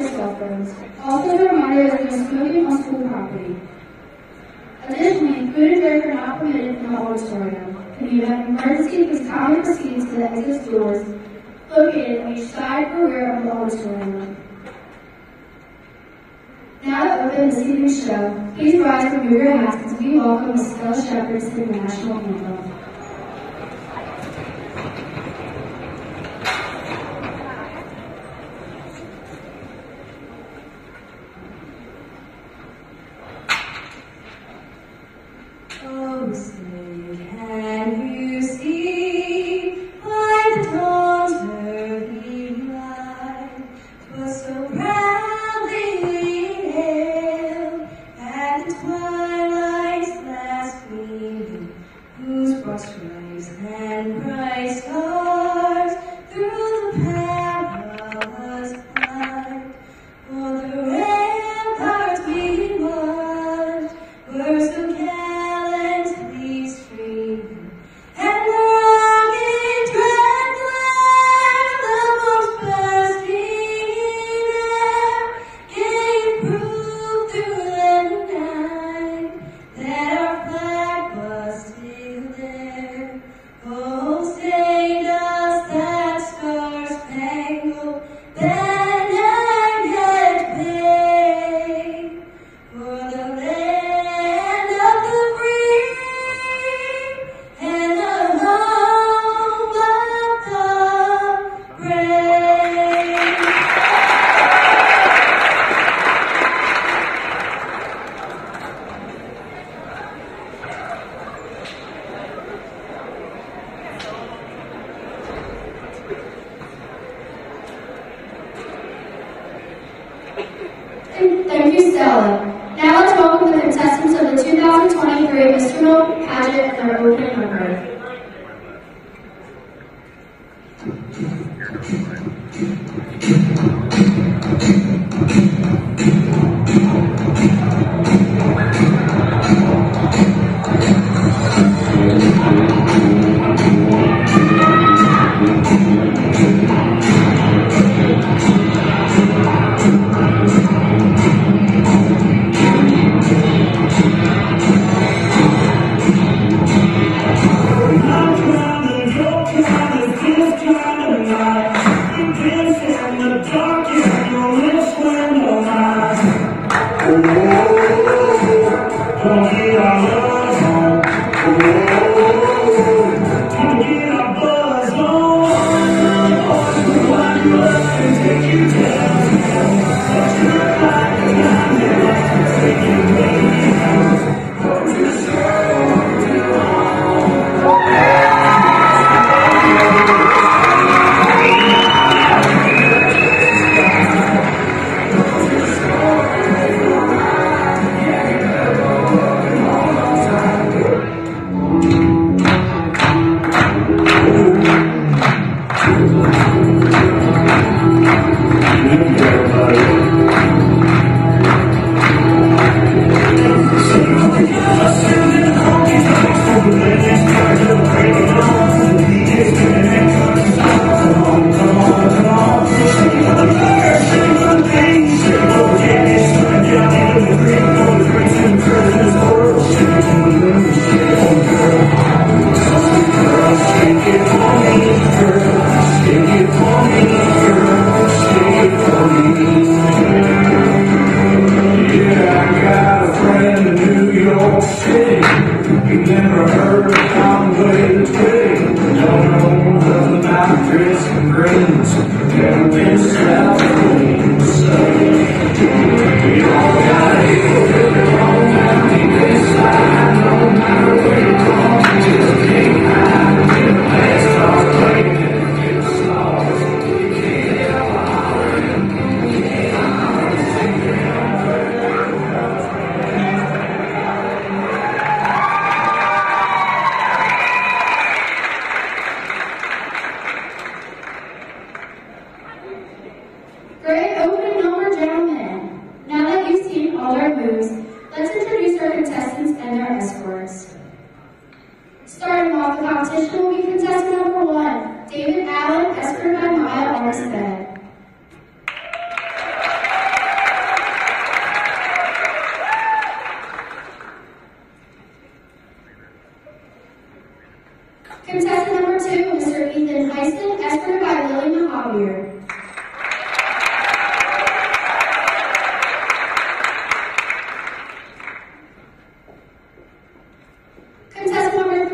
developers, also the reminder that when smoking on school property. Additionally, food and drink are not permitted in the auditorium, If you have emergency consignment receipts to the exit doors located on each side or rear of the auditorium. Now to open this evening's show, please rise from your hats as we welcome the Stella Shepherds to the National Anthem.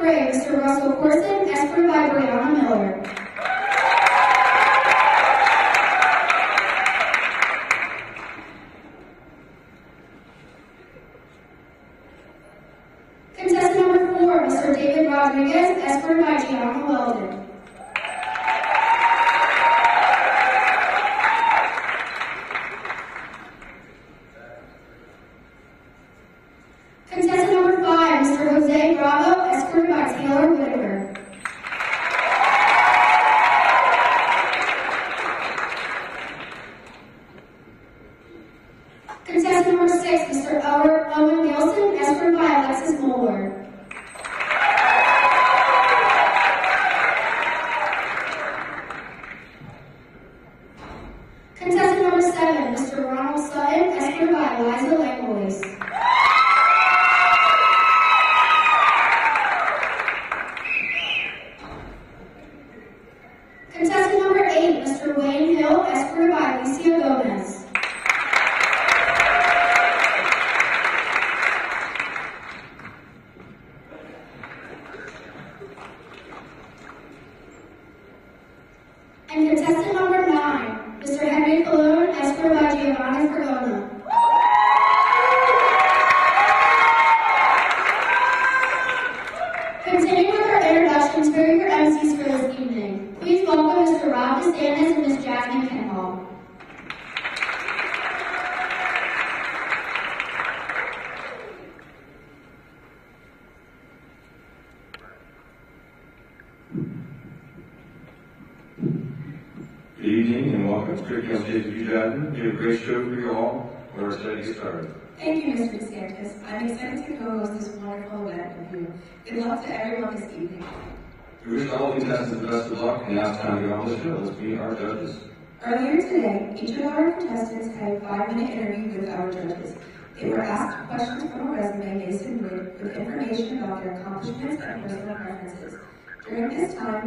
Mr. Russell Corson, escorted by Brianna Miller.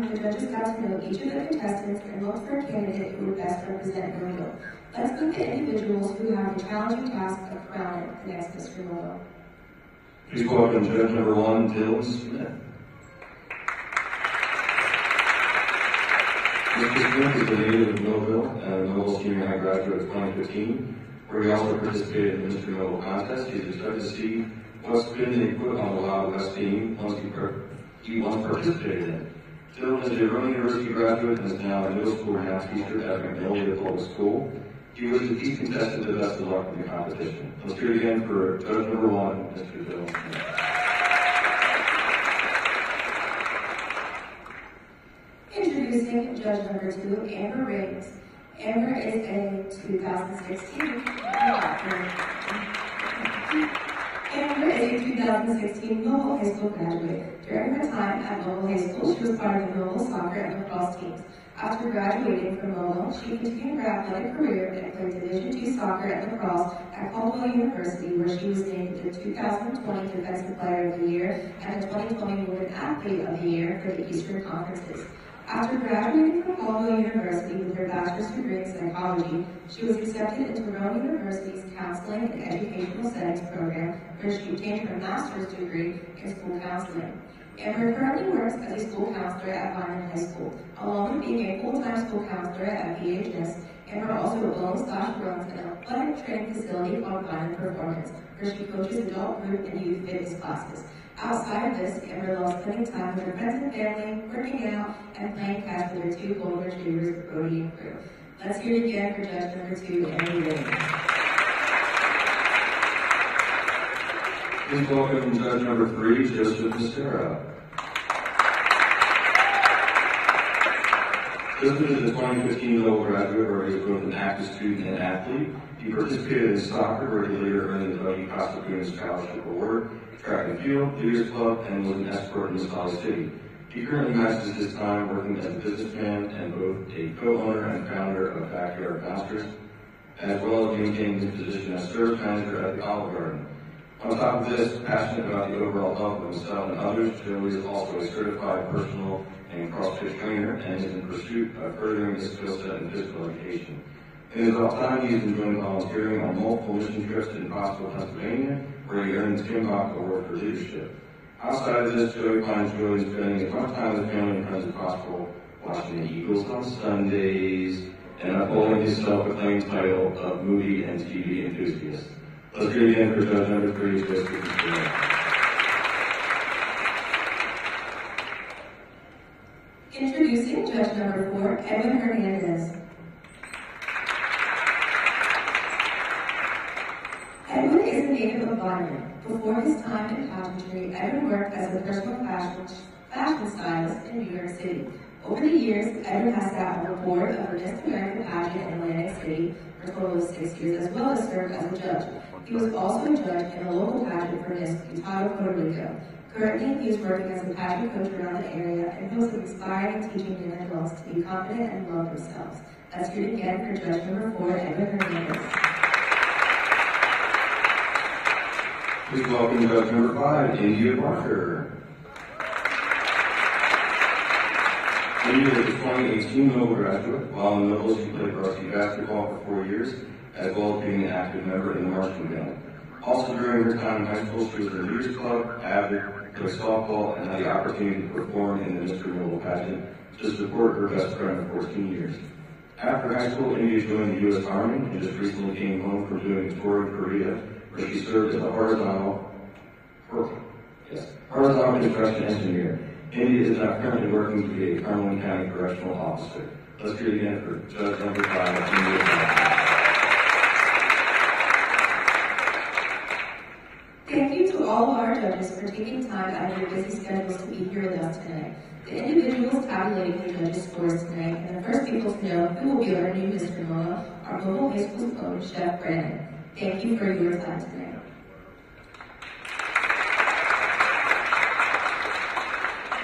Time, the judges got to know each of the contestants and looked for a candidate who would best represent Millville. Let's meet the individuals who have the challenging task of crowning the next Mr. Millville. Please welcome judge number one, Dylan Smith. Mr. Smith is a native of Millville and a Millville Senior High graduate of 2015, where he also participated in the Mr. Millville contest. He's excited to see what's been and put on the Wild West team once he, per- he once participated in. Dylan is a Rowan University graduate and is now a middle school math teacher at Magnolia Public School. He wishes each contestant of the best of luck in the competition. Let's hear again for judge number one, Mr. Smith. Introducing judge number two, Amber Riggs. Amber is a 2016. Amber is a 2016 Louisville High School graduate. During her time at Louisville High School, she was part of the Louisville soccer and lacrosse teams. After graduating from Louisville, she continued her athletic career and played Division II soccer and lacrosse at Caldwell University, where she was named the 2020 Defensive Player of the Year and the 2020 Women Athlete of the Year for the Eastern Conferences. After graduating from Caldwell University with her bachelor's degree in psychology, she was accepted into Rowan University's Counseling and Educational Settings program, where she obtained her master's degree in school counseling. Amber currently works as a school counselor at Vineland High School. Along with being a full-time school counselor at VHS, Amber also owns slash runs an athletic training facility called Vineland Performance, where she coaches adult group and youth fitness classes. Outside of this, Amber loves spending time with her friends and family, working out, and playing catch with her two golden retrievers, Brody and Crew. Let's hear it again for judge number two, Amber Riggs. Please welcome judge number three, Joseph Joseph is a 2015 Lowell graduate where he was both an active student and athlete. He participated in soccer where he later earned the Dougie Costa Scholarship Award, track and field, Leaders Club, and was an escort in Missouri City. He currently matches his time working as a businessman and both a co-owner and founder of Backyard Masters, as well as maintaining his position as service manager at the Olive Garden. On top of this, passionate about the overall health of himself and others, Joey is also a certified personal and CrossFit trainer and is in pursuit of furthering his skill set in physical education. In his off time, he has doing volunteering on multiple mission trips to Impossible, Pennsylvania, where he earned the Tim Hawk Award for Leadership. Outside of this, Joey finds joy in spending as much time with family and friends as possible, watching the Eagles on Sundays, and upholding his self-proclaimed title of movie and TV enthusiast. Let's do it again for judge number three, Joseph Fitzgerald. Judge number four, Edwin Hernandez. Edwin is a native of Byron. Before his time in pageantry, Edwin worked as a personal fashion, fashion stylist in New York City. Over the years, Edwin has sat on the board of the Miss America pageant in Atlantic City for a total of six years, as well as served as a judge. He was also a judge in a local pageant for Miss Utah, Puerto Rico. Currently, he is working as a pageant coach around the area and feels inspiring and teaching young adults to be confident and love themselves. Let's again for judge number four, Edwin Hernandez. Please welcome judge number five, India Barker. India is a 2018 Noble graduate. While in Noble, she played varsity basketball for four years, as well as being an active member in the marching band. Also during her time in high school, she was in the Leaders Club, AVID, played softball, and had the opportunity to perform in the Mr. Noble pageant to support her best friend of 14 years. After high school, India joined the U.S. Army and just recently came home from doing a tour in Korea, where she served as a horizontal, yes, horizontal construction engineer. India is now currently working to be a Cumberland County Correctional Officer. Let's hear again for Judge number five, India Barker. Thank you to all of our judges for taking time out of your busy schedules to be here with us tonight. The individuals tabulating the judges' scores tonight, and the first people to know who will be our new Mr. Mona are Mobile High School's own Chef Brandon. Thank you for your time tonight.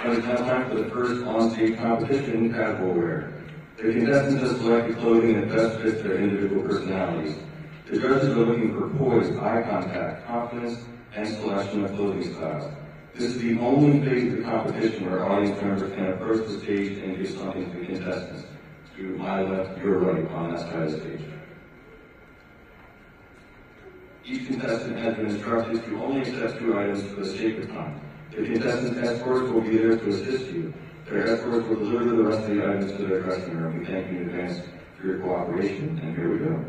It is time for the first on-stage competition, casual wear. The contestants have selected clothing that best fits their individual personalities. The judges are looking for poise, eye contact, confidence, and selection of clothing styles. This is the only phase of the competition where audience members can approach the stage and give something to the contestants. To my left, your right, on that side of the stage. Each contestant has been instructed to only accept two items for the sake of time. The contestants' escorts will be there to assist you. Their escorts will deliver the rest of the items to their dressing room. We thank you in advance for your cooperation, and here we go.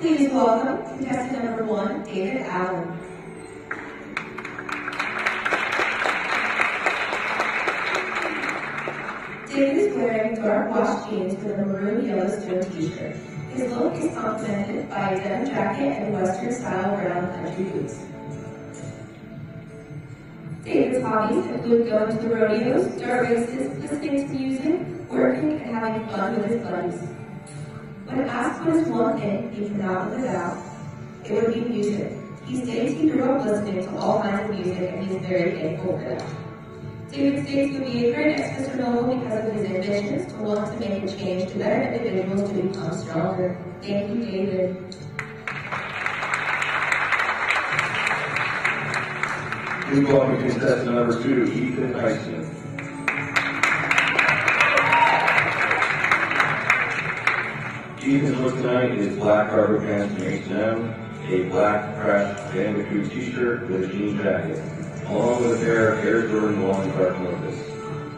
Please welcome contestant number one, David Allen. David is wearing dark wash jeans with a maroon yellow stone t-shirt. His look is complemented by a denim jacket and western style brown country boots. David's hobbies include going to the rodeos, dart races, listening to music, working, and having fun with his buddies. When asked what is one thing he cannot live without, it would be music. He states he grew up listening to all kinds of music and he is very thankful for that. David states he would be a great ex Mr. Noble because of his ambitions to want to make a change to better individuals to become stronger. Thank you, David. Please welcome contestant number two, Ethan Heisman. Ethan's look tonight is black cargo pants from H&M, a black crash Bandicoot t-shirt with a jean jacket, along with a pair of Air Jordan 1 dark Lotus.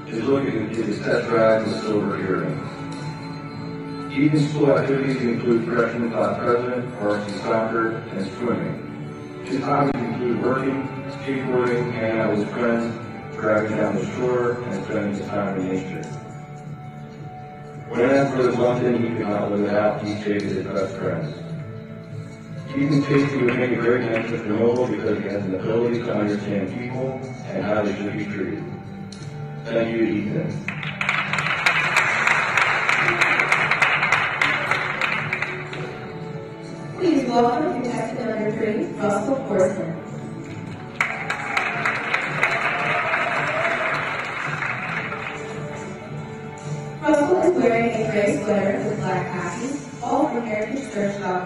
His look is is his test drive with silver earrings. Ethan's school activities include freshman class president, varsity soccer, and swimming. His hobbies include working, skateboarding, hanging out with friends, driving down the shore, and spending his time in nature. When asked for the one thing he could not live without, he stated his best friends. Ethan states he would make a great. Noble because he has an ability to understand people and how they should be treated. Thank you, Ethan. Please welcome contestant number three, Russell Corson.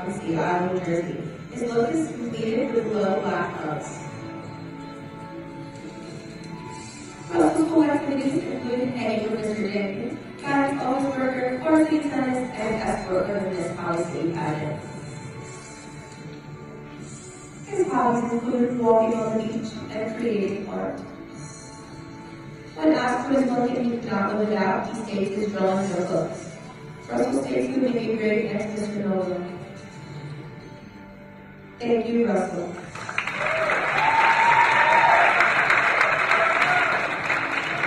Shop in Sea New Jersey. His look is completed with low black gloves. Russell school activities include hanging with Mr. Jenkins, guidance office worker, varsity tennis, and escort of the municipality state pageant. His hobbies include walking on the beach and creating art. When asked for his monthly he could not live it out, he states his drawings are books. Russell states he would make a great next Mr. Nolan. Thank you, Russell.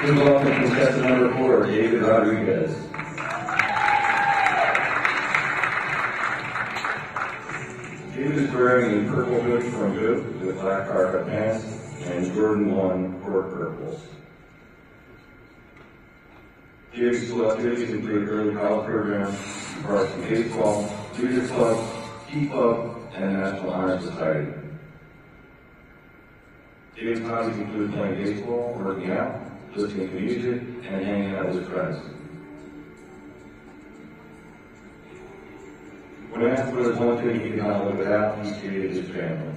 Please welcome contestant number four, David Rodriguez. David is wearing a purple hoodie from Good with black carpet pants and Jordan 1 court purples. David's school activities include early college programs, varsity baseball, junior club, key club, and National Honor Society. David's hobbies include playing baseball, working out, listening to music, and hanging out with friends. When asked what is one thing he could not live without, he stated his family.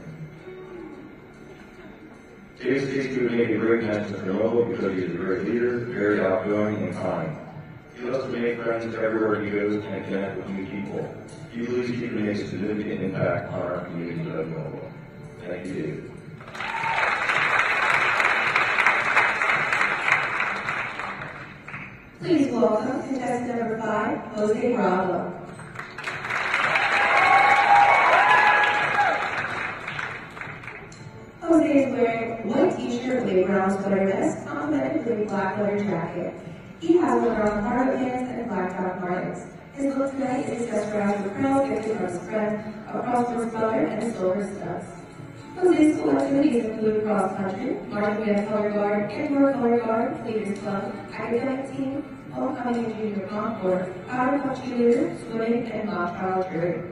David states he would make a great next Mr. Noble because he is a great leader, very outgoing and kind. He loves to make friends everywhere he goes and connect with new people. He believes he can make a significant impact on our community of Noble. Thank you. Please welcome contestant number five, Jose Bravo. Jose is wearing a white t-shirt with a brown sweater vest, complemented with a black leather jacket. He has on brown cargo pants and black Doc Martens. His look tonight is accessorized with pearls gifted from his friend, a crossword color, and silver studs. Jose's school activities include cross country, marching band color guard, indoor color guard, leaders club, academic team, homecoming and junior concourse, cup cheerleader, swimming, and mock trial jury.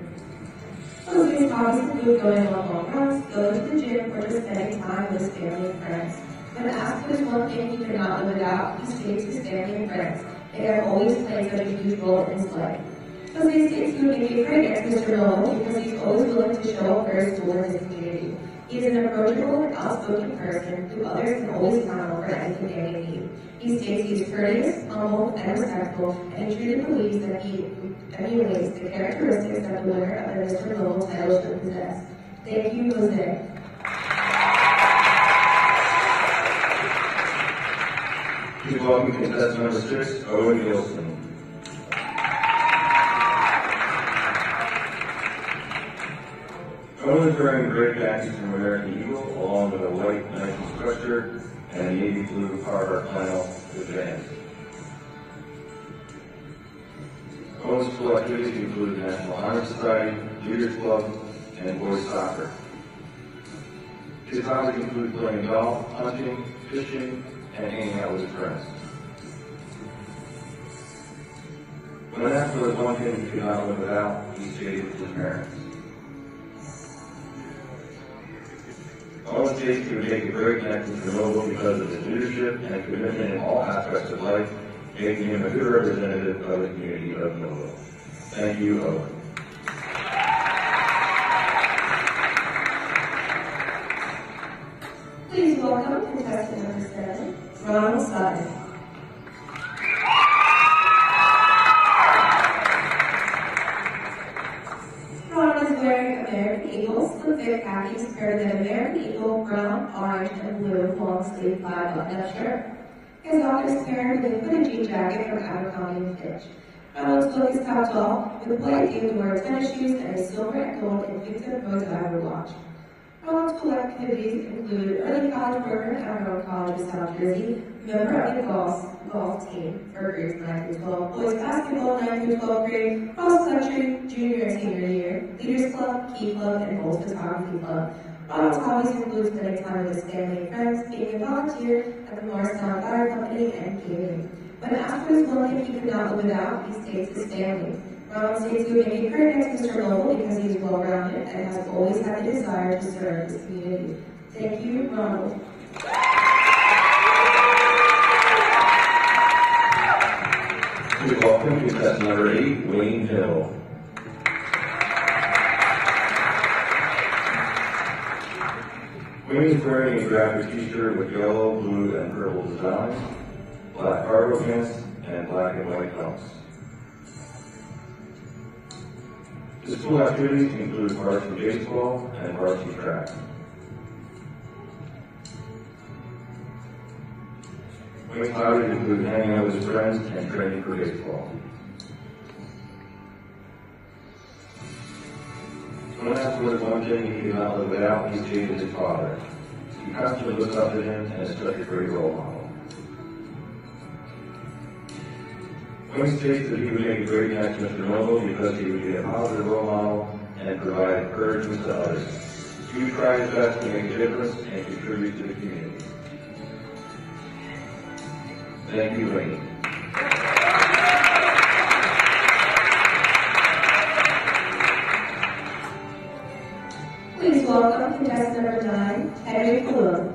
Jose's hobbies include going on long runs, going to the gym, or just spending time with his family and friends. When asked if there's one thing he could not live without, he states his family and friends. They have always played such a huge role in his life. Jose states he would a great next Mr. Because he's always willing to show up for his and community. He is an approachable and outspoken person who others can always count for anything they may need. He states he's courteous, humble, and respectful, and he truly believes that he emulates the characteristics that the winner of the Mr. Noble title should possess. Thank you, Jose. Please welcome contestant number six, Owen Gilson. Owen is wearing gray khakis from American Eagle, along with a white Nike sweatshirt and a navy blue Carhartt flannel with Vans. Owen's school activities include the National Honor Society, Leaders Club, and boys soccer. His hobbies include playing golf, hunting, fishing, and hanging out with. When for the one thing he could not live without, with his parents. Owen states he would make a connection to Noble because of his leadership and commitment in all aspects of life, making him a good representative of the community of Noble. Thank you, Owen. Please welcome contestant Ronald is wearing American Eagle fit khakis paired with an American Eagle brown, orange, and blue long sleeve five button-up shirt. His is paired with a footed jean jacket from Abercrombie and Fitch. Ronald's look is top tall, with a white David Ward tennis shoes and a silver and gold Invicta Pro Diver watch. Ronald's school activities include early college program at Rowan College of South Jersey, member of the golf, golf team for grades 9 through 12, boys basketball 9 through 12 grade, cross country, junior and senior year, leaders club, key club, and gold photography club. Ronald's hobbies include spending time with his family and friends, being a volunteer at the Morristown Fire Company, and gaming. When asked for his one thing he could not live without, he states his family. Ronald states he would make a next Mr. Noble because well-rounded and has always had the desire to serve his community. Thank you, Ronald. Welcome contestant number eight, Wayne Hill. Wayne is wearing a graphic t-shirt with yellow, blue, and purple designs, black cargo pants, and black and white pumps. His school activities include varsity baseball and varsity track. Wayne's hobbies include hanging out with friends and training for baseball. When asked what is one thing he could not live without, he stated his father. He constantly looks up to him and is such a great role model. Wayne states that he would make a great next Mr. Noble because he would be a positive role model and provide encouragement to others. He would try his best to make a difference and contribute to the community. Thank you, Wayne. Please welcome contestant number nine, Henry Palou.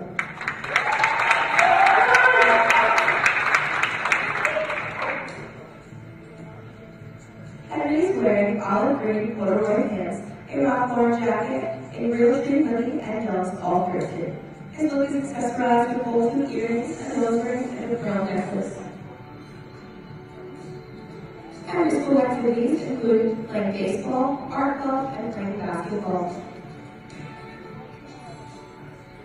Heels all look is accessorized with gold tooth earrings, a nose ring, and a pearl necklace. Henry's school activities include playing baseball, art club, and playing basketball.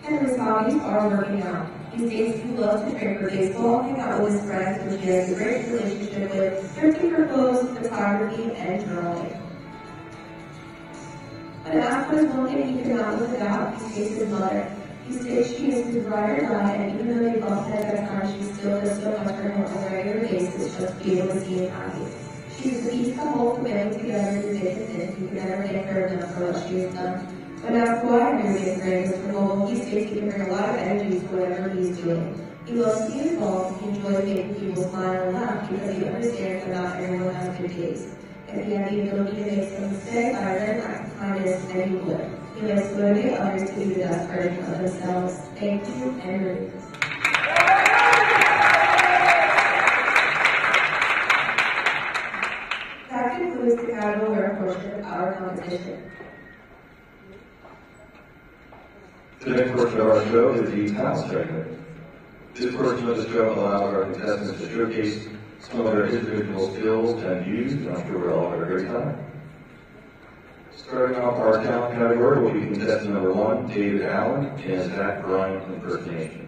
Henry's hobbies are working out. He states he loves to train for baseball, hang out with his friends, which he has a great relationship with, thrifting for clothes, photography, and journaling. Is one thing he cannot live without, his mother. He states she is his ride or die, and even though they both had at times, she still does so much for him on a regular basis just to be able to see him happy. She is the piece that holds the family together through thick and thin. He can never thank her enough for what she has done. When asked why Henry is great Mr. Noble, he states he can a lot of energy to whatever he's doing. He loves to involved, he enjoys making people smile and laugh because he understands that not everyone has good taste. Had the likes to others to be the of themselves. Thank you, Henry. That concludes the portion of our competition. The next portion of our show is the talent segment. This portion of the show allows our contestants to showcase some of their individual skills and views, and I'm sure we'll all have a great time. Starting off our talent category will be contestant number one, David Allen, and Zach Bryan impersonation. Laying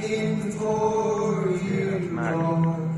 taken before you fall.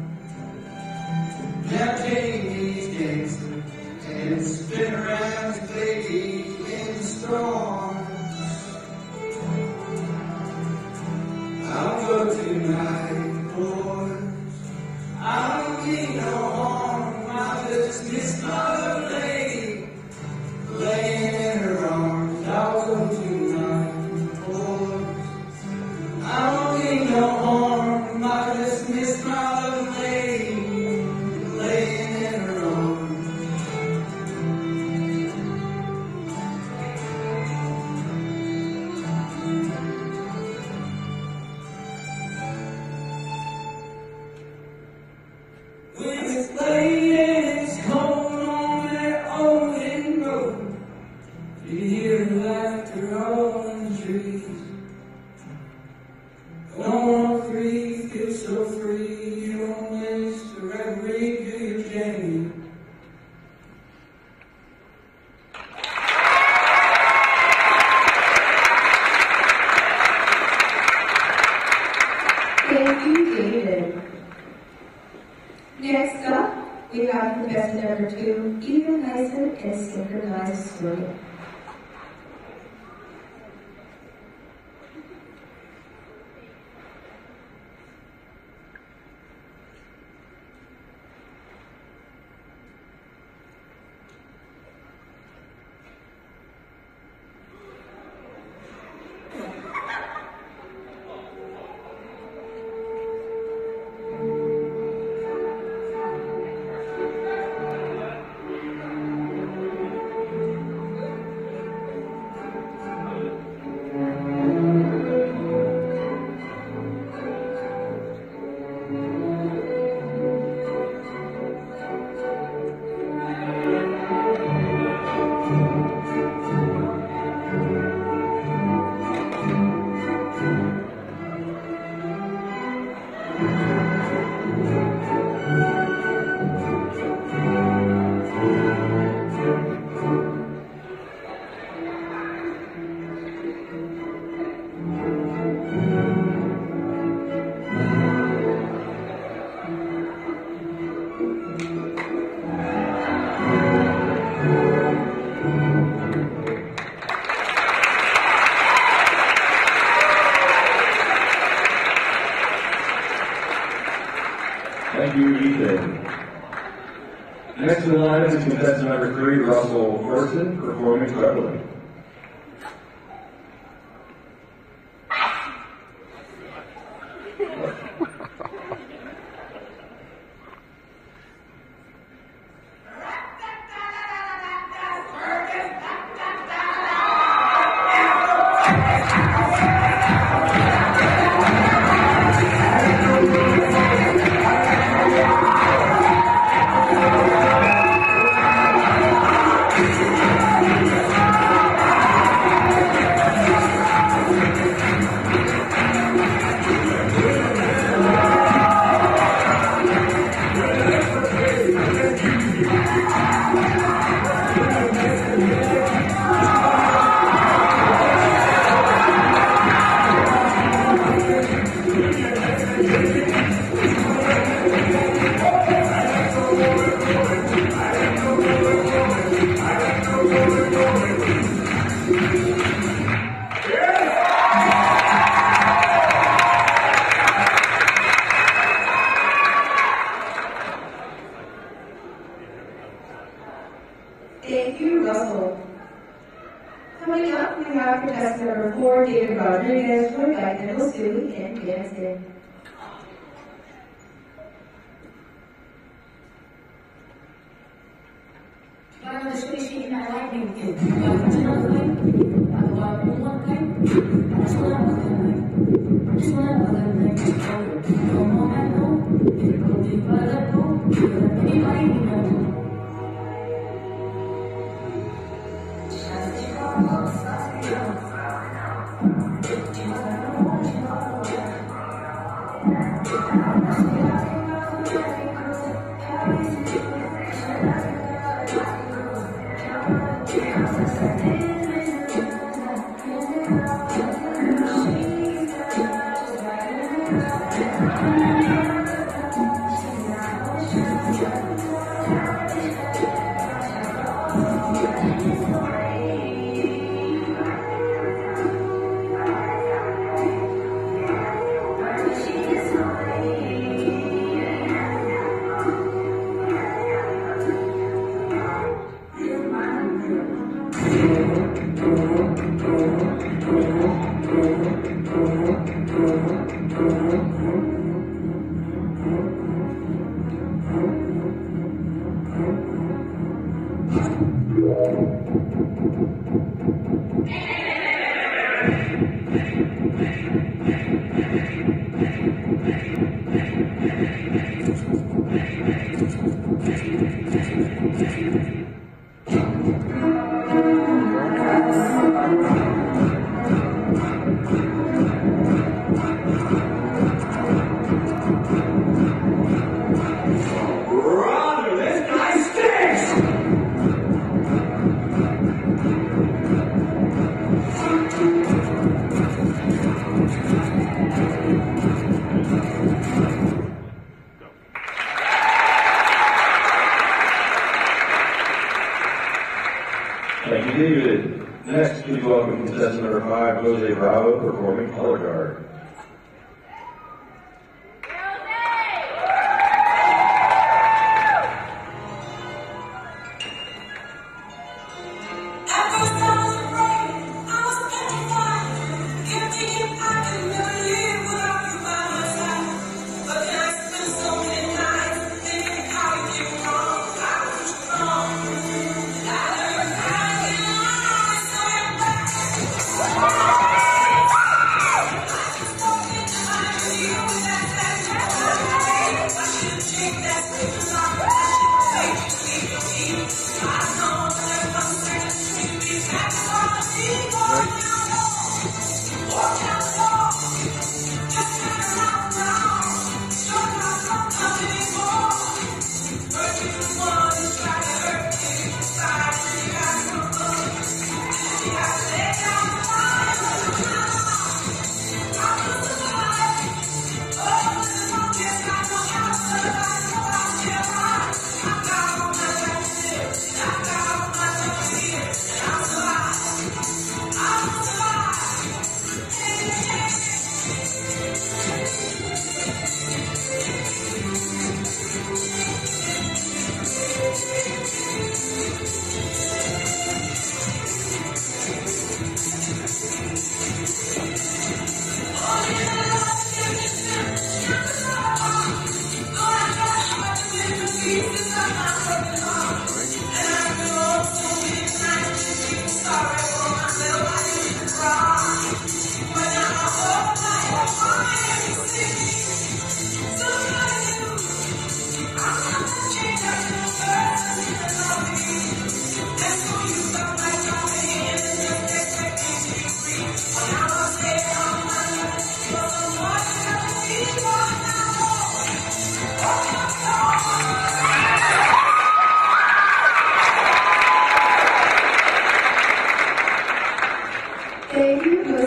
muy claro.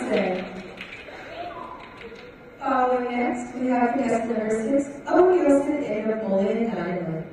today. Following next, we have guest number six, Owen oh, Wilson and Napoleon Dynamite.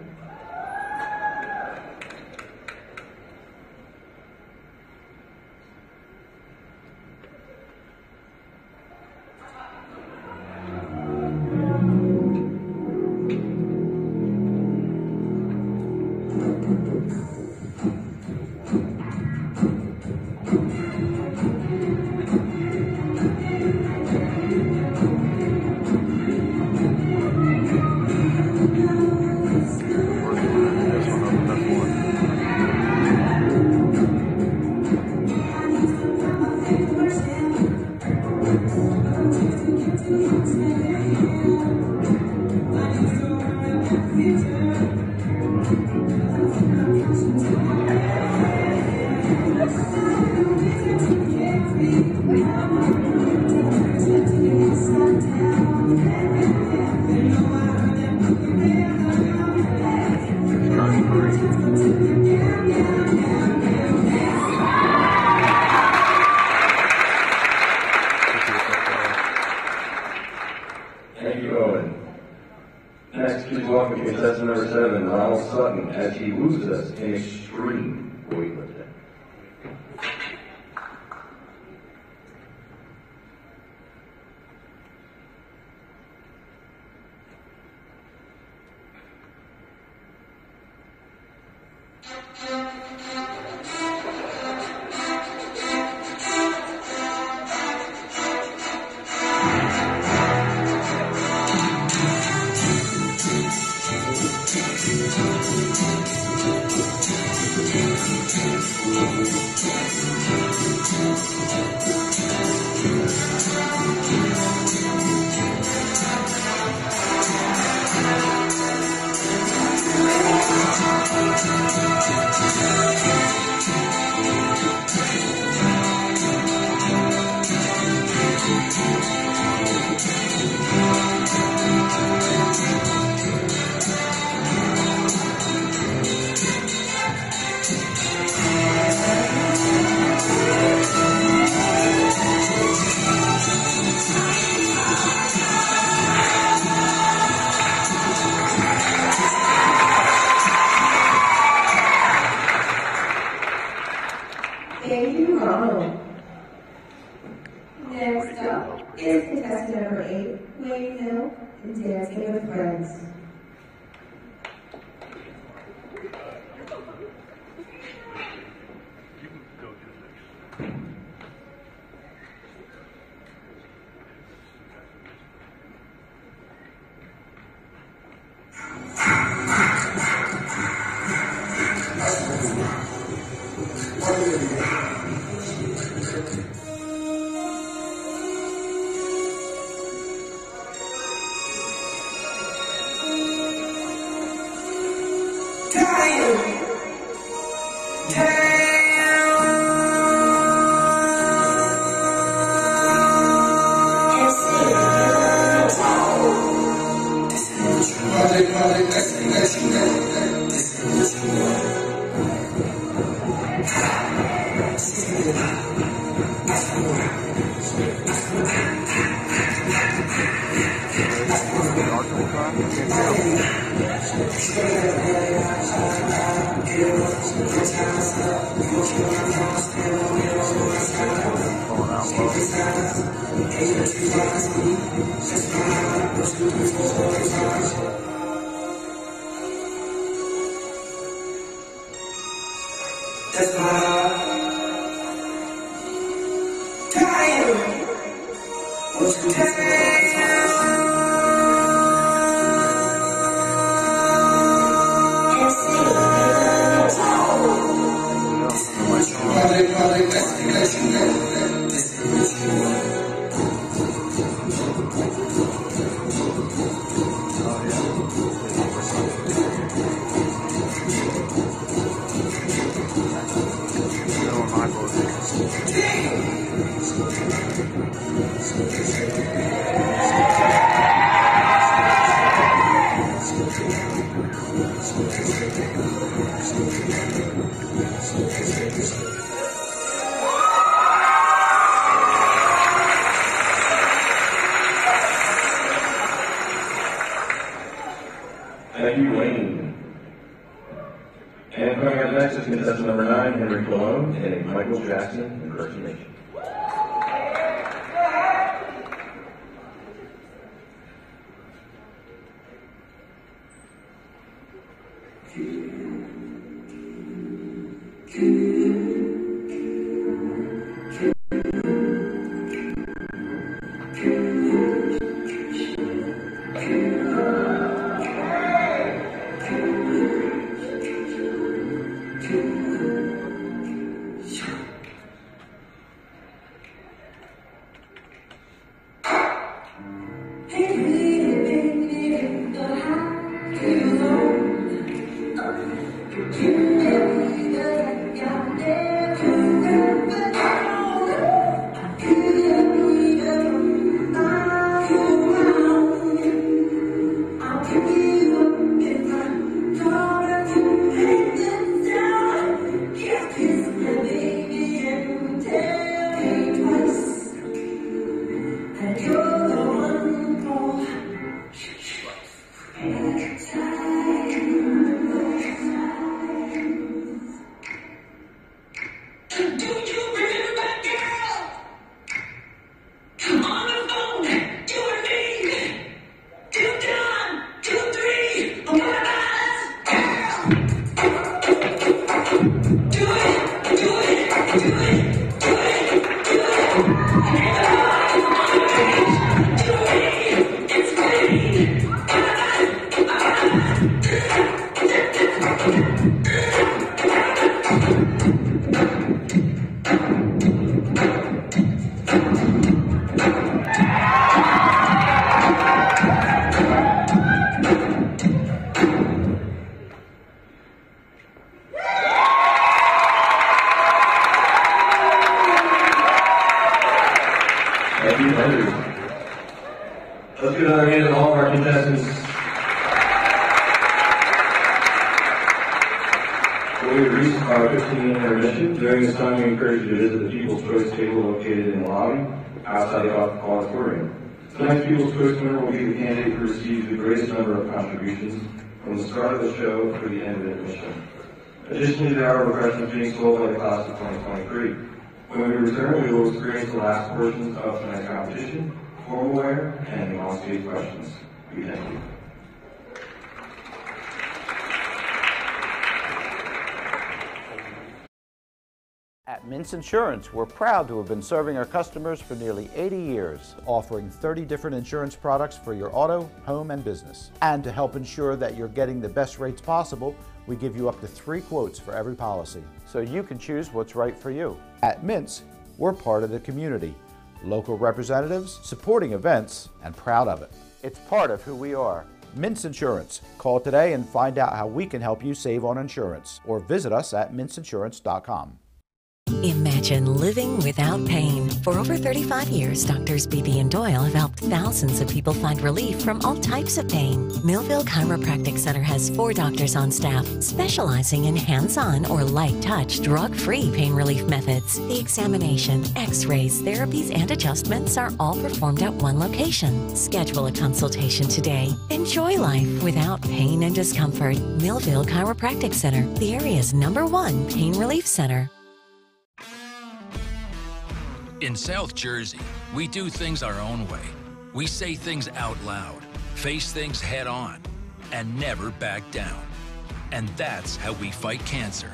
You, At Insurance, we're proud to have been serving our customers for nearly 80 years, offering 30 different insurance products for your auto, home, and business. And to help ensure that you're getting the best rates possible, we give you up to three quotes for every policy, so you can choose what's right for you. At Mintz, we're part of the community, local representatives, supporting events, and proud of it. It's part of who we are. Mintz Insurance. Call today and find out how we can help you save on insurance, or visit us at mintzinsurance.com. Imagine living without pain. For over 35 years, doctors Beebe and Doyle have helped thousands of people find relief from all types of pain. Millville Chiropractic Center has four doctors on staff specializing in hands on or light touch, drug free pain relief methods. The examination, x rays, therapies, and adjustments are all performed at one location. Schedule a consultation today. Enjoy life without pain and discomfort. Millville Chiropractic Center, the area's number one pain relief center. In South Jersey, we do things our own way. We say things out loud, face things head on, and never back down. And that's how we fight cancer.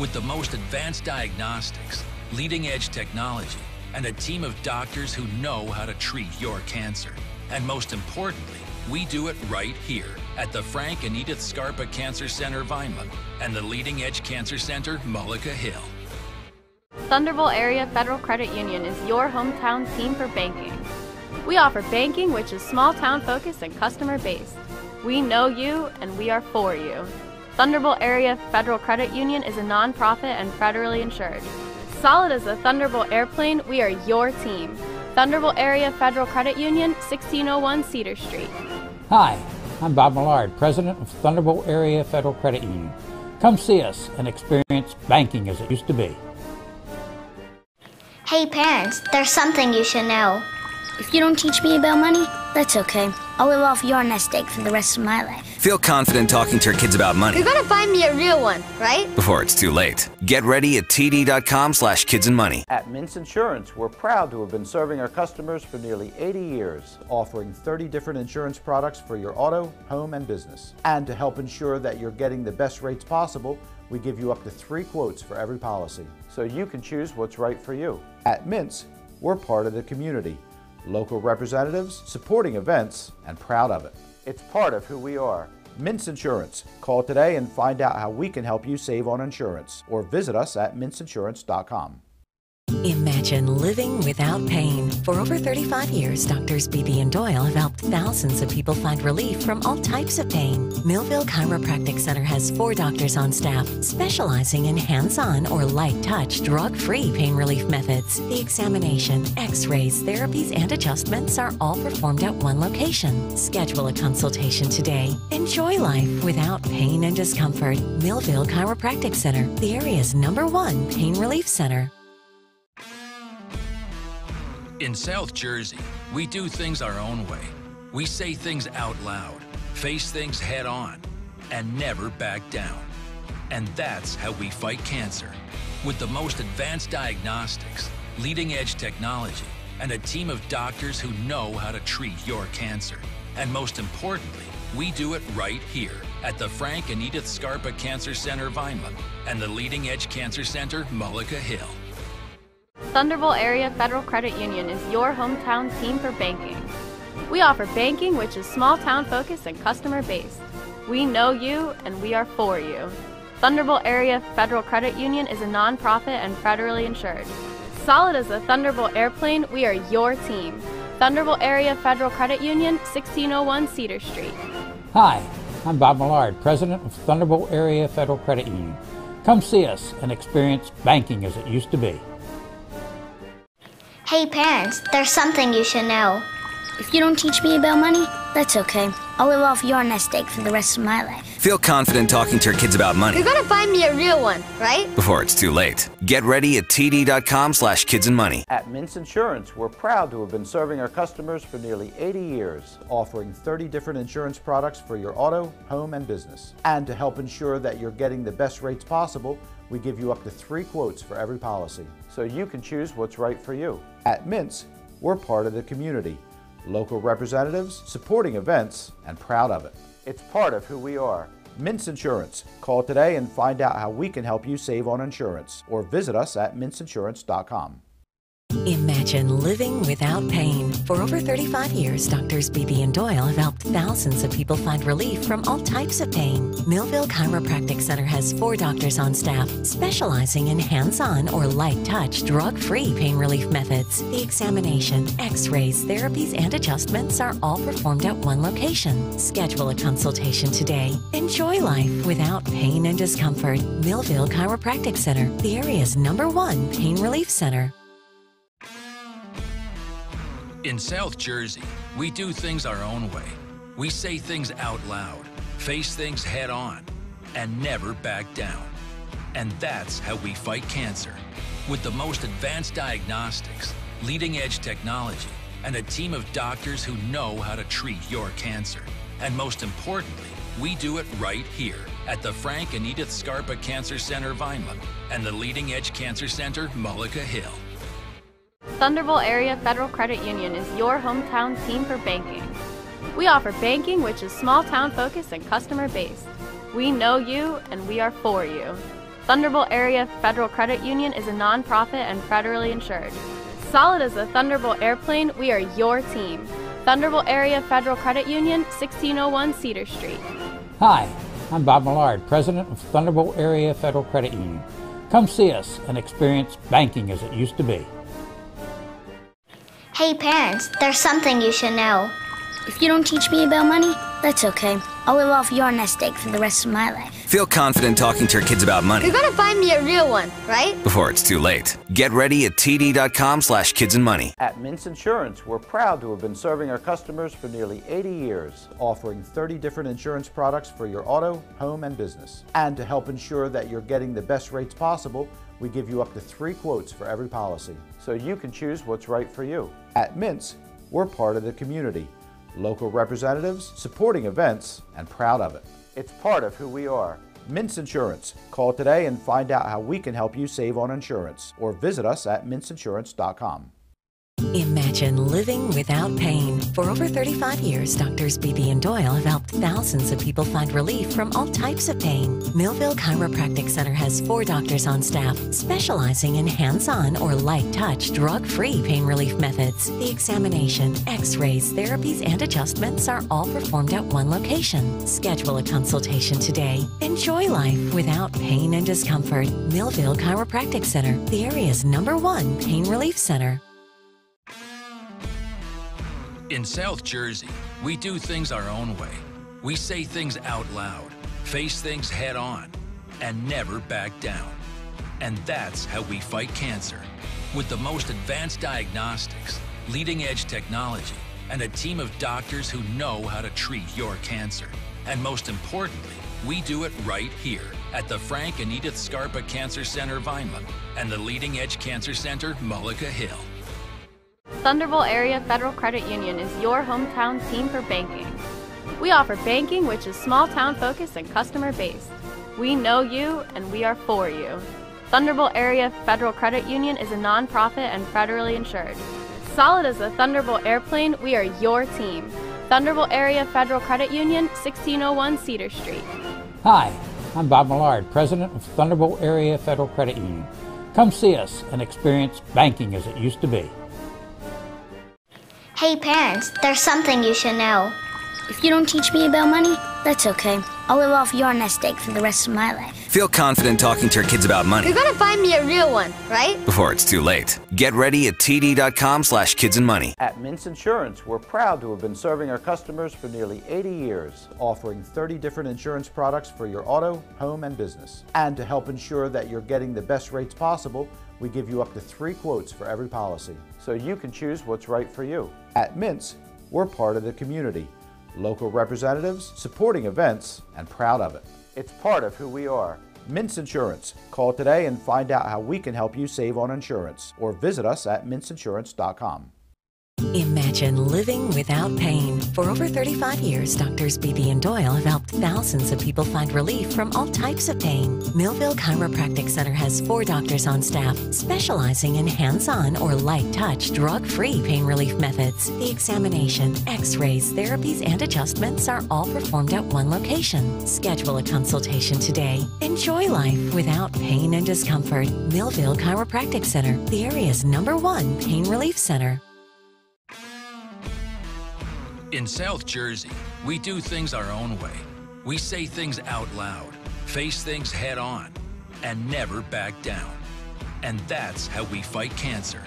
With the most advanced diagnostics, leading edge technology, and a team of doctors who know how to treat your cancer. And most importantly, we do it right here at the Frank and Edith Scarpa Cancer Center Vineland and the Leading Edge Cancer Center Mullica Hill. Thunderbolt Area Federal Credit Union is your hometown team for banking. We offer banking which is small town focused and customer based. We know you and we are for you. Thunderbolt Area Federal Credit Union is a nonprofit and federally insured. Solid as a Thunderbolt airplane, we are your team. Thunderbolt Area Federal Credit Union, 1601 Cedar Street. Hi, I'm Bob Millard, President of Thunderbolt Area Federal Credit Union. Come see us and experience banking as it used to be. Hey parents, there's something you should know. If you don't teach me about money, that's okay. I'll live off your nest egg for the rest of my life. Feel confident talking to your kids about money You're gonna find me a real one, right? before it's too late. Get ready at td.com slash kids and money. At Mintz Insurance, we're proud to have been serving our customers for nearly 80 years, offering 30 different insurance products for your auto, home, and business. And to help ensure that you're getting the best rates possible, we give you up to three quotes for every policy, so you can choose what's right for you. At Mintz, we're part of the community, local representatives, supporting events, and proud of it. It's part of who we are. Mintz Insurance. Call today and find out how we can help you save on insurance, or visit us at mintzinsurance.com. Imagine living without pain. For over 35 years, doctors Beebe and Doyle have helped thousands of people find relief from all types of pain. Millville Chiropractic Center has four doctors on staff specializing in hands on or light touch, drug free pain relief methods. The examination, x rays, therapies, and adjustments are all performed at one location. Schedule a consultation today. Enjoy life without pain and discomfort. Millville Chiropractic Center, the area's number one pain relief center. In South Jersey, we do things our own way. We say things out loud, face things head on, and never back down. And that's how we fight cancer. With the most advanced diagnostics, leading edge technology, and a team of doctors who know how to treat your cancer. And most importantly, we do it right here at the Frank and Edith Scarpa Cancer Center Vineland and the Leading Edge Cancer Center Mullica Hill. Thunderbolt Area Federal Credit Union is your hometown team for banking. We offer banking which is small town focused and customer based. We know you and we are for you. Thunderbolt Area Federal Credit Union is a nonprofit and federally insured. Solid as a Thunderbolt airplane, we are your team. Thunderbolt Area Federal Credit Union, 1601 Cedar Street. Hi, I'm Bob Millard, President of Thunderbolt Area Federal Credit Union. Come see us and experience banking as it used to be. Hey parents, there's something you should know. If you don't teach me about money, that's okay. I'll live off your nest egg for the rest of my life. Feel confident talking to your kids about money You're gonna find me a real one, right? before it's too late. Get ready at td.com slash kids and money. At Mintz Insurance, we're proud to have been serving our customers for nearly 80 years, offering 30 different insurance products for your auto, home, and business. And to help ensure that you're getting the best rates possible, we give you up to three quotes for every policy, so you can choose what's right for you. At Mintz, we're part of the community, local representatives, supporting events, and proud of it. It's part of who we are. Mintz Insurance. Call today and find out how we can help you save on insurance, or visit us at mintzinsurance.com. Imagine living without pain. For over 35 years, doctors Beebe and Doyle have helped thousands of people find relief from all types of pain. Millville Chiropractic Center has four doctors on staff specializing in hands on or light touch, drug free pain relief methods. The examination, x rays, therapies, and adjustments are all performed at one location. Schedule a consultation today. Enjoy life without pain and discomfort. Millville Chiropractic Center, the area's number one pain relief center. In South Jersey, we do things our own way. We say things out loud, face things head on, and never back down. And that's how we fight cancer. With the most advanced diagnostics, leading edge technology, and a team of doctors who know how to treat your cancer. And most importantly, we do it right here at the Frank and Edith Scarpa Cancer Center Vineland and the Leading Edge Cancer Center Mullica Hill. Thunderbolt Area Federal Credit Union is your hometown team for banking. We offer banking which is small town focused and customer based. We know you and we are for you. Thunderbolt Area Federal Credit Union is a nonprofit and federally insured. Solid as a Thunderbolt airplane, we are your team. Thunderbolt Area Federal Credit Union, 1601 Cedar Street. Hi, I'm Bob Millard, President of Thunderbolt Area Federal Credit Union. Come see us and experience banking as it used to be. Hey parents, there's something you should know. If you don't teach me about money, that's okay. I'll live off your nest egg for the rest of my life. Feel confident talking to your kids about money You're gonna find me a real one, right? before it's too late. Get ready at td.com slash kids and money. At Mintz Insurance, we're proud to have been serving our customers for nearly 80 years, offering 30 different insurance products for your auto, home, and business. And to help ensure that you're getting the best rates possible, we give you up to three quotes for every policy, so you can choose what's right for you. At Mintz, we're part of the community, local representatives, supporting events, and proud of it. It's part of who we are. Mintz Insurance. Call today and find out how we can help you save on insurance, or visit us at mintzinsurance.com. Imagine living without pain. For over 35 years, doctors Beebe and Doyle have helped thousands of people find relief from all types of pain. Millville Chiropractic Center has four doctors on staff specializing in hands on or light touch, drug free pain relief methods. The examination, x rays, therapies, and adjustments are all performed at one location. Schedule a consultation today. Enjoy life without pain and discomfort. Millville Chiropractic Center, the area's number one pain relief center. In South Jersey, we do things our own way. We say things out loud, face things head on, and never back down. And that's how we fight cancer. With the most advanced diagnostics, leading edge technology, and a team of doctors who know how to treat your cancer. And most importantly, we do it right here at the Frank and Edith Scarpa Cancer Center Vineland and the Leading Edge Cancer Center Mullica Hill. Thunderbolt Area Federal Credit Union is your hometown team for banking. We offer banking which is small town focused and customer based. We know you and we are for you. Thunderbolt Area Federal Credit Union is a nonprofit and federally insured. Solid as a Thunderbolt airplane, we are your team. Thunderbolt Area Federal Credit Union, 1601 Cedar Street. Hi, I'm Bob Millard, President of Thunderbolt Area Federal Credit Union. Come see us and experience banking as it used to be. Hey parents, there's something you should know. If you don't teach me about money, that's okay. I'll live off your nest egg for the rest of my life. Feel confident talking to your kids about money You're gonna find me a real one, right? before it's too late. Get ready at td.com slash kids and money. At Mintz Insurance, we're proud to have been serving our customers for nearly 80 years, offering 30 different insurance products for your auto, home, and business. And to help ensure that you're getting the best rates possible, we give you up to three quotes for every policy, so you can choose what's right for you. At Mintz, we're part of the community, local representatives, supporting events, and proud of it. It's part of who we are. Mintz Insurance. Call today and find out how we can help you save on insurance, or visit us at mintzinsurance.com. Imagine living without pain. For over 35 years, doctors Beebe and Doyle have helped thousands of people find relief from all types of pain. Millville Chiropractic Center has four doctors on staff specializing in hands on or light touch, drug free pain relief methods. The examination, x rays, therapies, and adjustments are all performed at one location. Schedule a consultation today. Enjoy life without pain and discomfort. Millville Chiropractic Center, the area's number one pain relief center. In South Jersey, we do things our own way. We say things out loud, face things head on, and never back down. And that's how we fight cancer.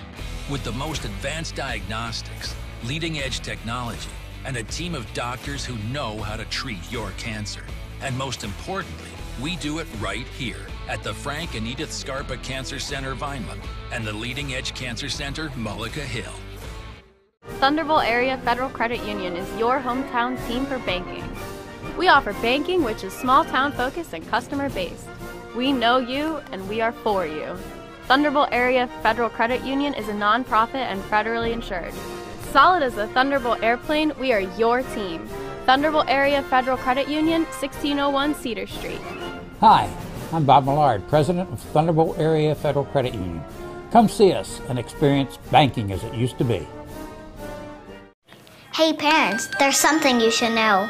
With the most advanced diagnostics, leading edge technology, and a team of doctors who know how to treat your cancer. And most importantly, we do it right here at the Frank and Edith Scarpa Cancer Center Vineland and the Leading Edge Cancer Center Mullica Hill. Thunderbolt Area Federal Credit Union is your hometown team for banking. We offer banking which is small town focused and customer based. We know you and we are for you. Thunderbolt Area Federal Credit Union is a nonprofit and federally insured. Solid as a Thunderbolt airplane, we are your team. Thunderbolt Area Federal Credit Union, 1601 Cedar Street. Hi, I'm Bob Millard, President of Thunderbolt Area Federal Credit Union. Come see us and experience banking as it used to be. Hey parents, there's something you should know.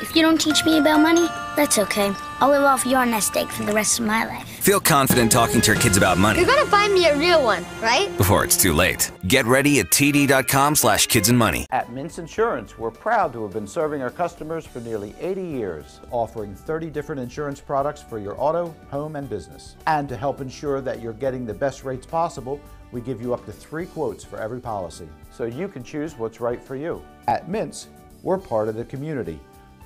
If you don't teach me about money, that's okay. I'll live off your nest egg for the rest of my life. Feel confident talking to your kids about money You're gonna find me a real one, right? before it's too late. Get ready at td.com slash kids and money. At Mintz Insurance, we're proud to have been serving our customers for nearly 80 years, offering 30 different insurance products for your auto, home, and business. And to help ensure that you're getting the best rates possible, we give you up to three quotes for every policy, so you can choose what's right for you. At Mintz, we're part of the community,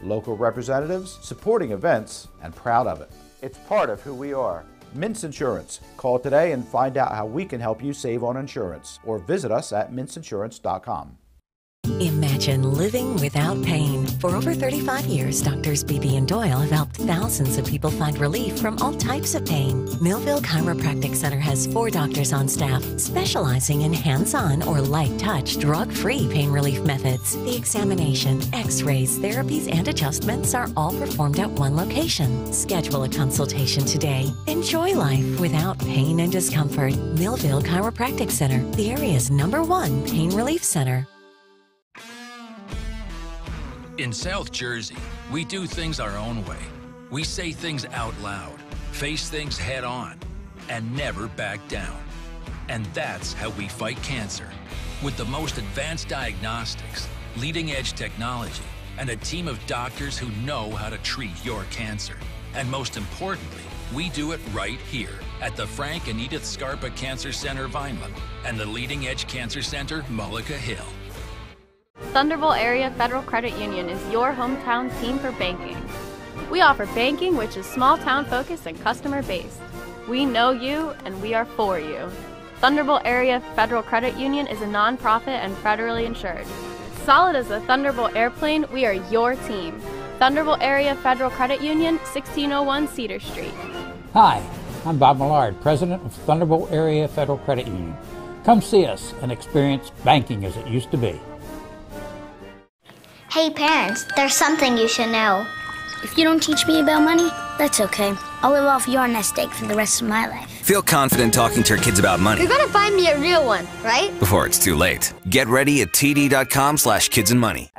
local representatives, supporting events, and proud of it. It's part of who we are. Mintz Insurance. Call today and find out how we can help you save on insurance, or visit us at mintzinsurance.com. Imagine living without pain. For over 35 years, doctors Beebe and Doyle have helped thousands of people find relief from all types of pain. Millville Chiropractic Center has four doctors on staff specializing in hands on or light touch, drug free pain relief methods. The examination, x rays, therapies, and adjustments are all performed at one location. Schedule a consultation today. Enjoy life without pain and discomfort. Millville Chiropractic Center, the area's number one pain relief center. In South Jersey, we do things our own way. We say things out loud, face things head on, and never back down. And that's how we fight cancer. With the most advanced diagnostics, leading edge technology, and a team of doctors who know how to treat your cancer. And most importantly, we do it right here at the Frank and Edith Scarpa Cancer Center Vineland and the Leading Edge Cancer Center Mullica Hill. Thunderbolt Area Federal Credit Union is your hometown team for banking. We offer banking which is small town focused and customer based. We know you and we are for you. Thunderbolt Area Federal Credit Union is a nonprofit and federally insured. Solid as a Thunderbolt airplane, we are your team. Thunderbolt Area Federal Credit Union, 1601 Cedar Street. Hi, I'm Bob Millard, President of Thunderbolt Area Federal Credit Union. Come see us and experience banking as it used to be. Hey parents, there's something you should know. If you don't teach me about money, that's okay. I'll live off your nest egg for the rest of my life. Feel confident talking to your kids about money You're gonna find me a real one, right? before it's too late. Get ready at td.com slash kids and money.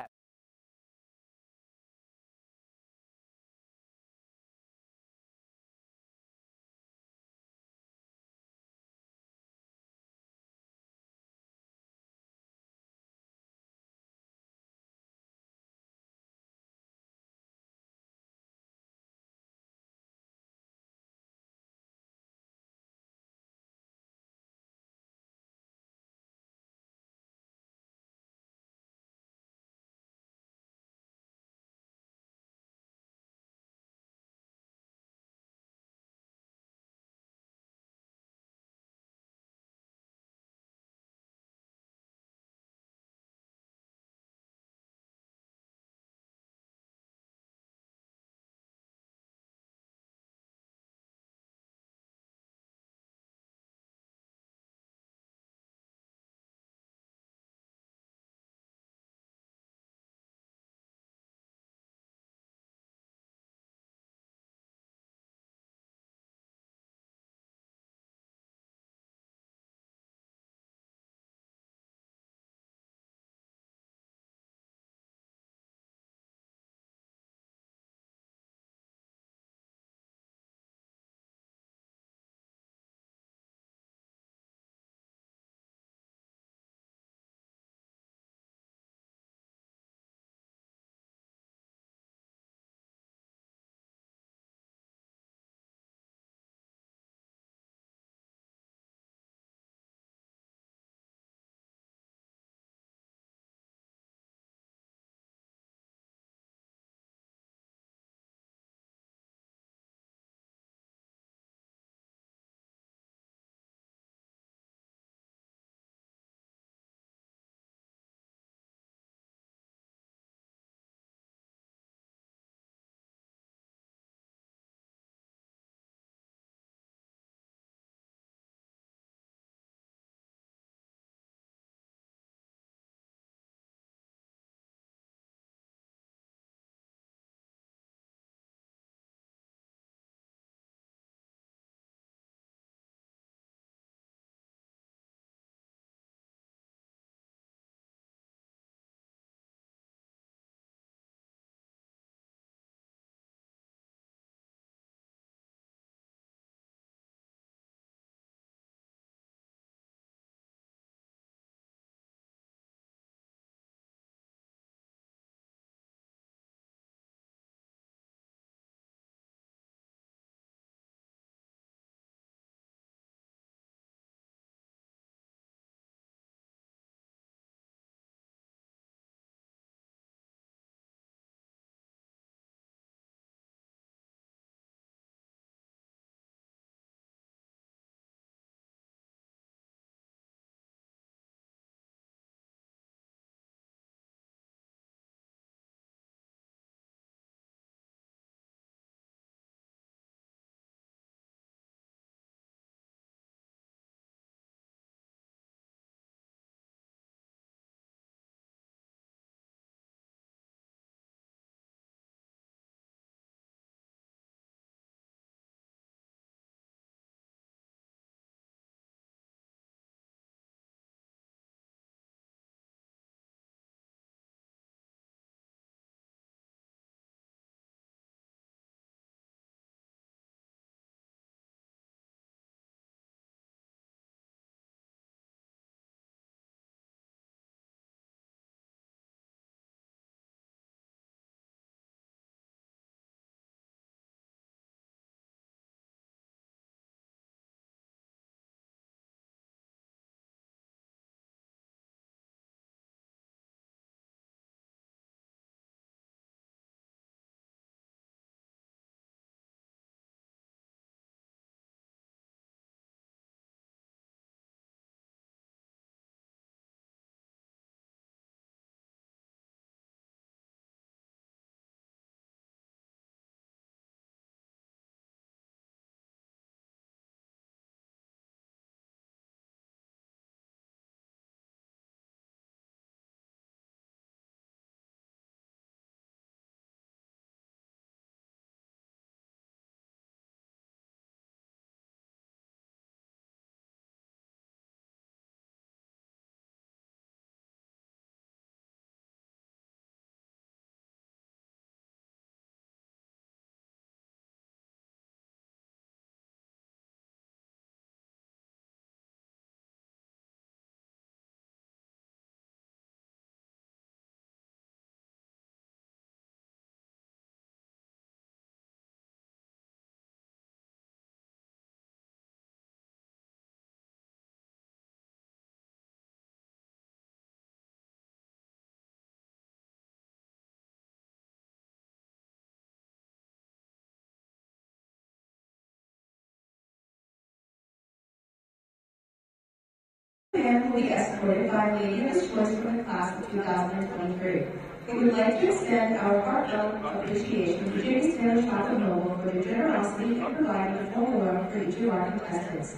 Be escorted by choice from the class of 2023. We would like to extend our heartfelt appreciation to James Taylor Chocolate Noble for their generosity in providing a full room for each of our contestants.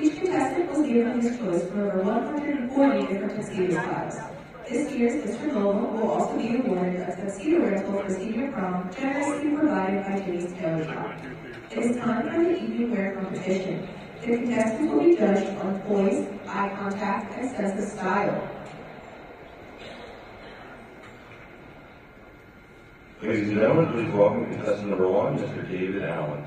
Each contestant was given his choice from over 140 different tuxedo styles. This year's Mr. Noble will also be awarded a tuxedo rental for senior prom generously provided by James Taylor Shop. It is time for the evening wear competition. The contestants will be judged on poise, eye contact, and sense of style. Ladies and gentlemen, please welcome contestant number one, Mr. David Allen.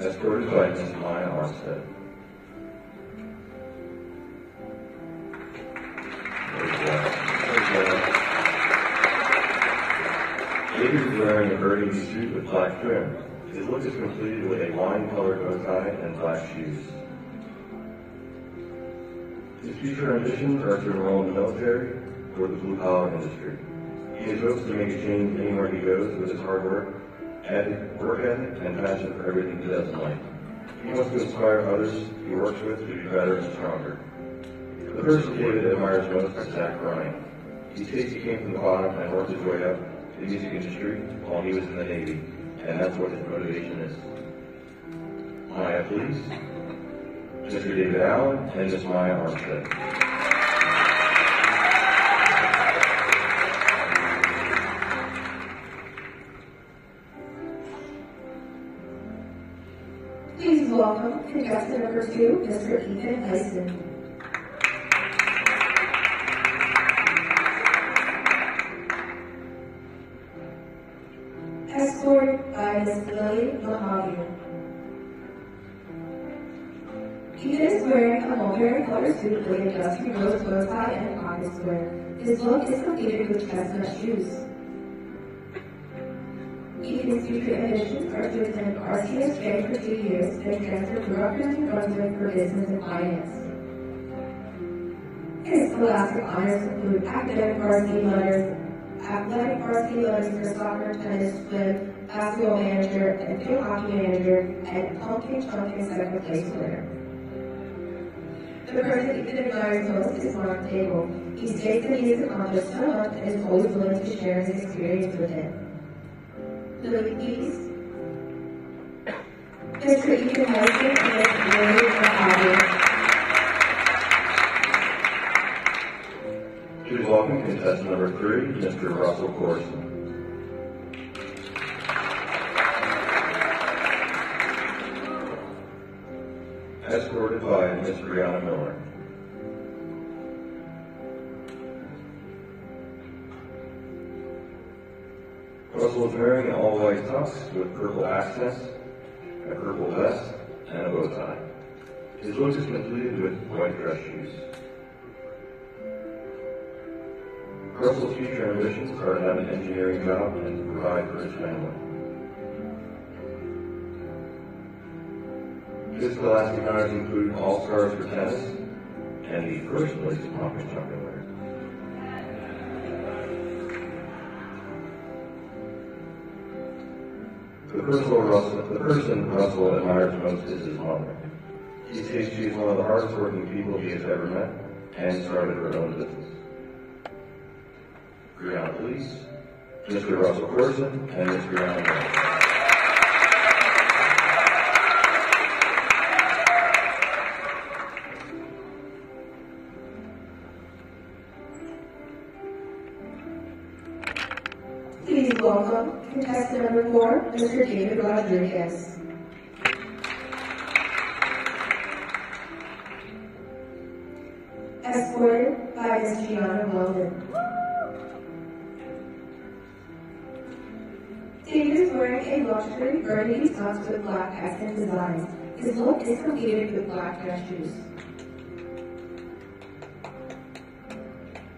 Escorted by Ms. Maya Armstead. Wearing a burgundy suit with black trim. His look is completed with a wine-colored bow tie and black shoes. His future ambitions are to enroll in the military or the blue-collar industry. He is hopes to make a change anywhere he goes with his hard work, ethic, work ethic, and passion for everything he does in life. He wants to inspire others he works with to be better and stronger. The person David admires most is Zach Bryan. He states he came from the bottom and worked his way up the music industry while he was in the Navy, and that's what his motivation is. Maya, please. Mr. David Allen and Miss Maya Armstead. Please welcome contestant number two, Mr. Ethan Heisen. Mulberry colored suit with a rose bow tie and a pocket square. His look is completed with chestnut shoes. Ethan's future ambitions are to attend RCSJ for two years and transfer to Rutgers, New Brunswick for business and finance. His scholastic honors include academic varsity letters, athletic varsity letters for soccer, tennis, swim, basketball manager, and field hockey manager, and pumpkin chumpkin second place winner. The person Ethan admires most is Mark Table. He states that he has accomplished so much and is always willing to share his experience with him. Lily Peace, Mr. Ethan Harrison, and Ms. Lily Lahavia. Please welcome contestant number three, Mr. Russell Corson. Miss Brianna Miller. Russell is wearing an all-white tux with purple accents, a purple vest, and a bow tie. His look is completed with white dress shoes. Russell's future ambitions are to have an engineering job and provide for his family. His scholastic honors include All-Stars for tennis and the first place pumpkin jumping winner. The person Russell, the person Russell admires most is his mother. He says she is one of the hardest working people he has ever met and started her own business. Brianna, please. Mr. Russell Corson and Ms. Brianna Mr. David Rodriguez. Escorted by Ms. Gianna Weldon. David is wearing a luxury burgundy tux with black accent designs. His look is completed with black dress shoes.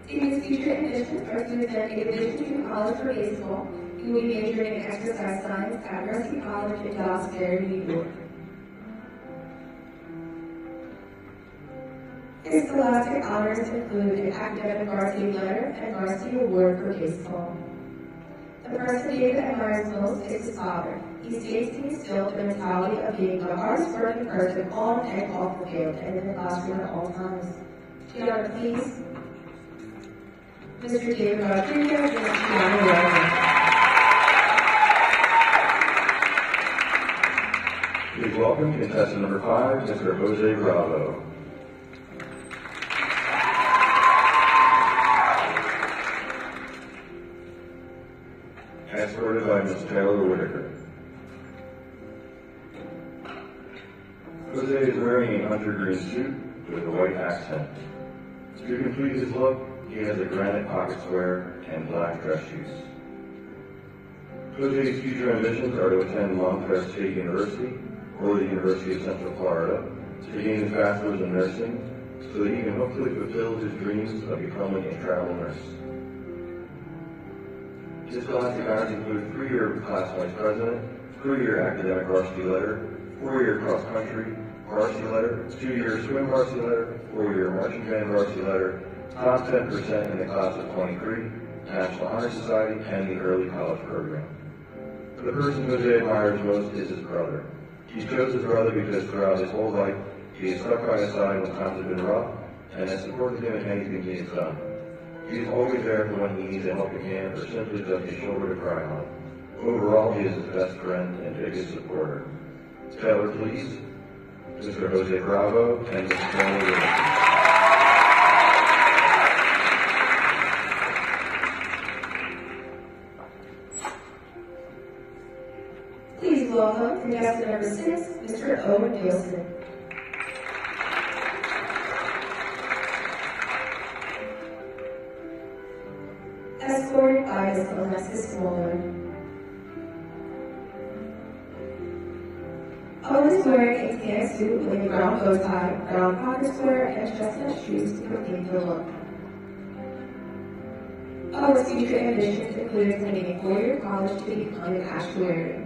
David's future ambitions are a Division II college for baseball. He will be in exercise science at Mercy College in Dobbs Ferry, New York. His scholastic honors include an academic varsity letter and varsity award for baseball. The person David admires most is his father. He states he instilled the mentality of being the hardest working person on and off the field and in the classroom at all times. Tiana, please. Mr. David Rodriguez and Tiana. Please welcome contestant number five, Mr. Jose Bravo. Escorted by Ms. Taylor Whitaker. Jose is wearing a hunter green suit with a white accent. To complete his look, he has a granite pocket square and black dress shoes. Jose's future ambitions are to attend Montclair State University or the University of Central Florida to gain his bachelor's in nursing so that he can hopefully fulfill his dreams of becoming a travel nurse. His scholastic honors include three-year class vice president, three-year academic varsity letter, four-year cross-country varsity letter, two-year swim varsity letter, four-year marching band varsity letter, top 10% in the class of 23, National Honor Society, and the early college program. The person Jose admires most is his brother. He chose his brother because throughout his whole life, he has stuck by his side when times have been rough and has supported him in anything he has done. He is always there for when he needs a helping hand or simply just a shoulder to cry on. Overall, he is his best friend and biggest supporter. Taylor, please. Mr. Jose Bravo and Ms. Taylor contestant number six, Mr. Owen Gilson. Escorted by. Alexis Mueller. Owen is wearing a tan suit with a brown bow tie, brown pocket square, and chestnut shoes to complete the look. Owen's future ambitions include attending a four-year college to become an actuary.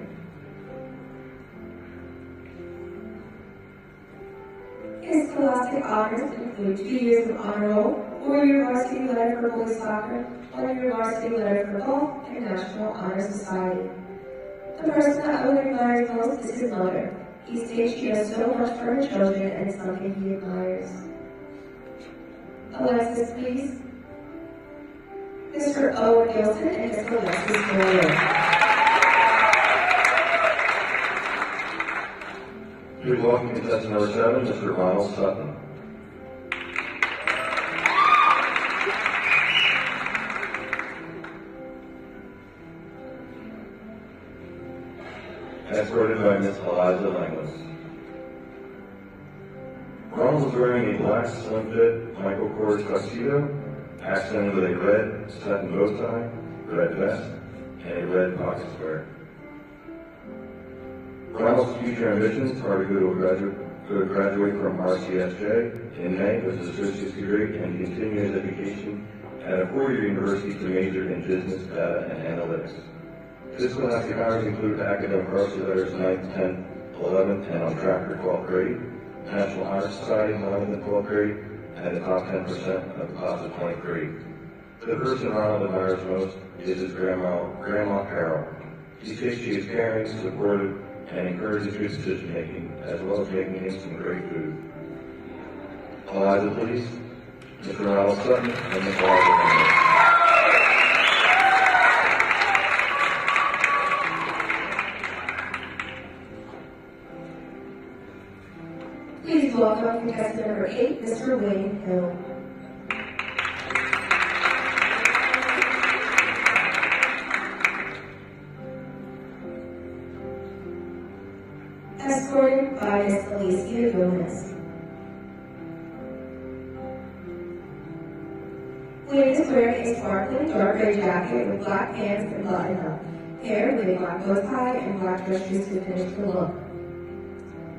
His scholastic honors include two years of honor roll, four-year varsity letter for boys soccer, one-year varsity letter for golf, and National Honor Society. The person that Owen admires most is his mother. He states she does so much for her children and it's something he admires. Alexis, please. Mr. Owen Gilson and Ms. Alexis Moyer. Please welcome contestant number seven, Mr. Ronald Sutton. Escorted by Ms. Eliza Langlis. Ronald is wearing a black slim fit Michael Kors tuxedo, accented with a red satin bow tie, red vest, and a red pocket square. Ronald's future ambitions are to go to graduate, to graduate from RCSJ in May with his associate's degree and continue his education at a four-year university to major in business data and analytics. His scholastic honors include academic varsity letters 9th, 10th, 11th, and on track for 12th grade, National Honor Society 11th and 12th grade, and the top 10% of the class of 23. The person Ronald admires most is his grandma, Grandma Carol. He states she is caring, supportive, and encourages good decision making, as well as making him some great food. Eliza, please. Mr. Ronald Sutton and Ms. Eliza Please welcome contestant number eight, Mr. Wayne Hill. A dark gray jacket with black pants and button up. Hair with a black bow tie and black dress shoes to finish the look.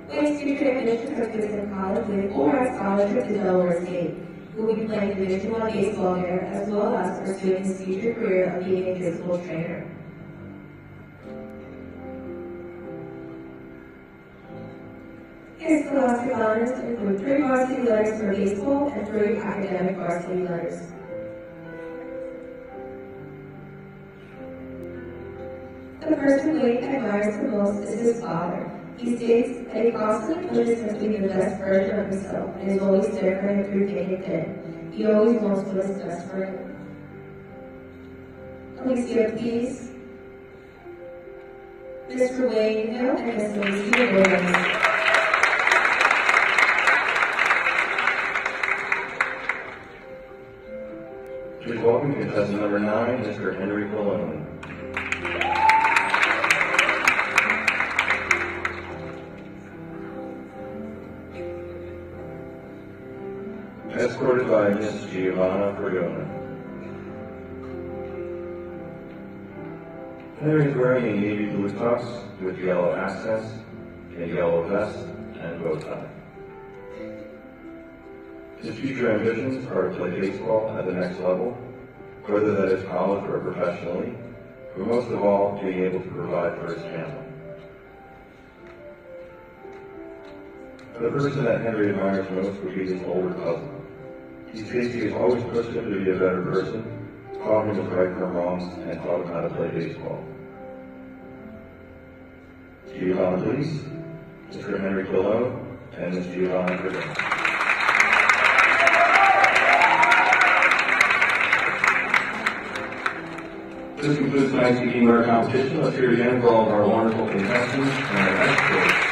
WSU transitioned her students in college with a full-ride scholarship to Delaware State, who will be playing Division I baseball there as well as pursuing his future career of being a physical trainer. His scholastic honors include three varsity letters for baseball and three academic varsity letters. The person Wade admires the most is his father. He states that he constantly pushes him to be the best version of himself and is always there for him through day and night. He always wants what's best for him. Please give peace. Mr. Wayne Hill and Ms. Alicia Williams. Please welcome contestant number nine, Mr. Henry Colon. by Miss Giovanna Pergona. Claire is wearing a navy blue tux with yellow accents, a yellow vest, and bow tie. His future ambitions are to play baseball at the next level, whether that is college or professionally, but most of all, being able to provide for his family. The person that Henry admires most would be his older cousin. You think you've always pushed him to be a better person, taught him to correct her wrongs, and taught him how to play baseball. Giovanni Police, Mr. Henry Pillow, and Ms. Giovanni Griffin. This concludes tonight's Geeking Wear competition. Let's hear again for all of our wonderful contestants and our experts.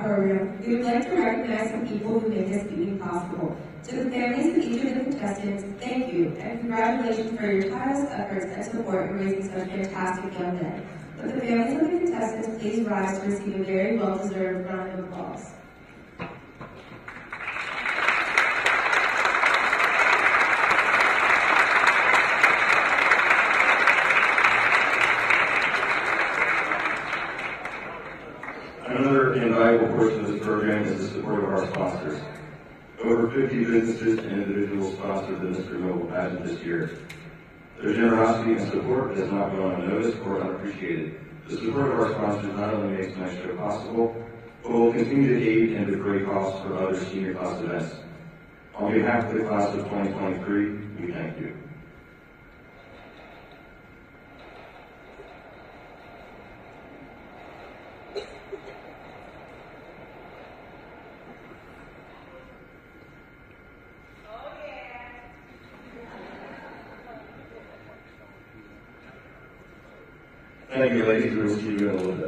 program we would like to recognize some people who made this evening possible. To the families of each of the contestants, thank you, and congratulations for your tireless efforts and support in raising such fantastic young men. With the families of the contestants, please rise to receive a very well-deserved round of applause. this year. Their generosity and support has not gone unnoticed or unappreciated. The support of our sponsors not only makes my show possible, but will continue to aid and defray costs for other senior class events. On behalf of the class of 2023, we thank you. doing a little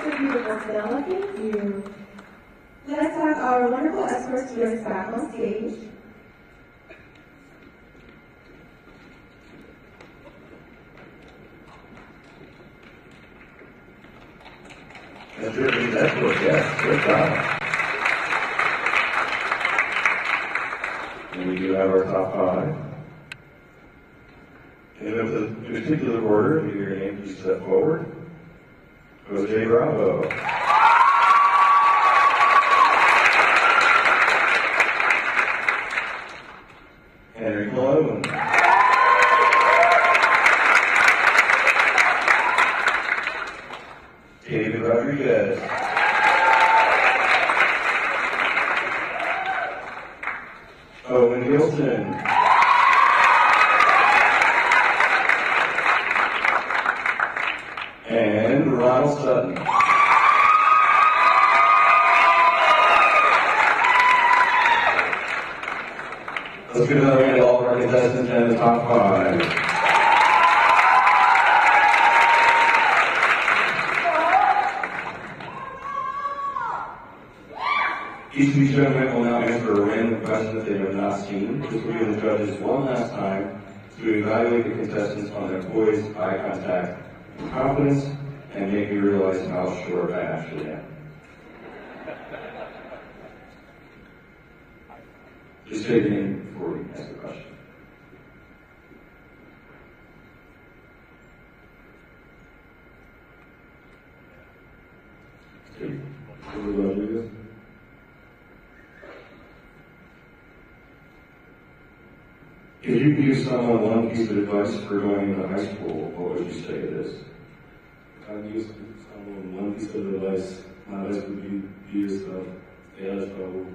Thank you. Let's have our wonderful escort students back on stage. That's really, that's what, yes, good job. And we do have our top five. And in the particular order, if you your name, please step forward. Bravo. Henry Malone. David Rodriguez. Owen Gilson. And Ronald Sutton. Let's give another round to all of our contestants and the top five. Each of these gentlemen will now answer a random question that they have not seen. This will give the judges one last time to evaluate the contestants on their poise, eye contact, and confidence, and make me realize how short I actually am. Just take your name before we ask the question. Rodriguez. If you give someone one piece of advice for going into high school, what would you say it is? If I'd give someone one piece of advice. My advice would be be yourself, stay out of trouble,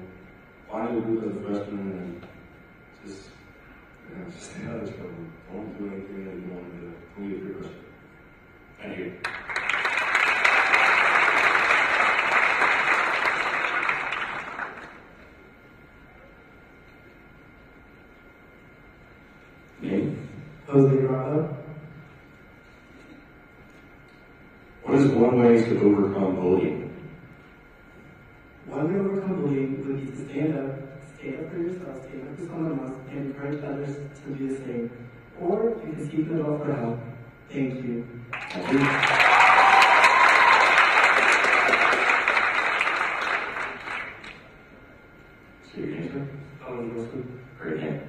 find a group as a freshman, and just, you know, just stay out of trouble. Don't do anything that you want to do. Don't be a. Thank you. Jose Rada, What is one way to overcome bullying? one way to overcome bullying would be to stand up, stand up for yourself, stand up for someone else, and encourage others to do the same. Or you can seek them out for help. Thank you. Thank you. Steve Kingston? Um, Wilson. Great name.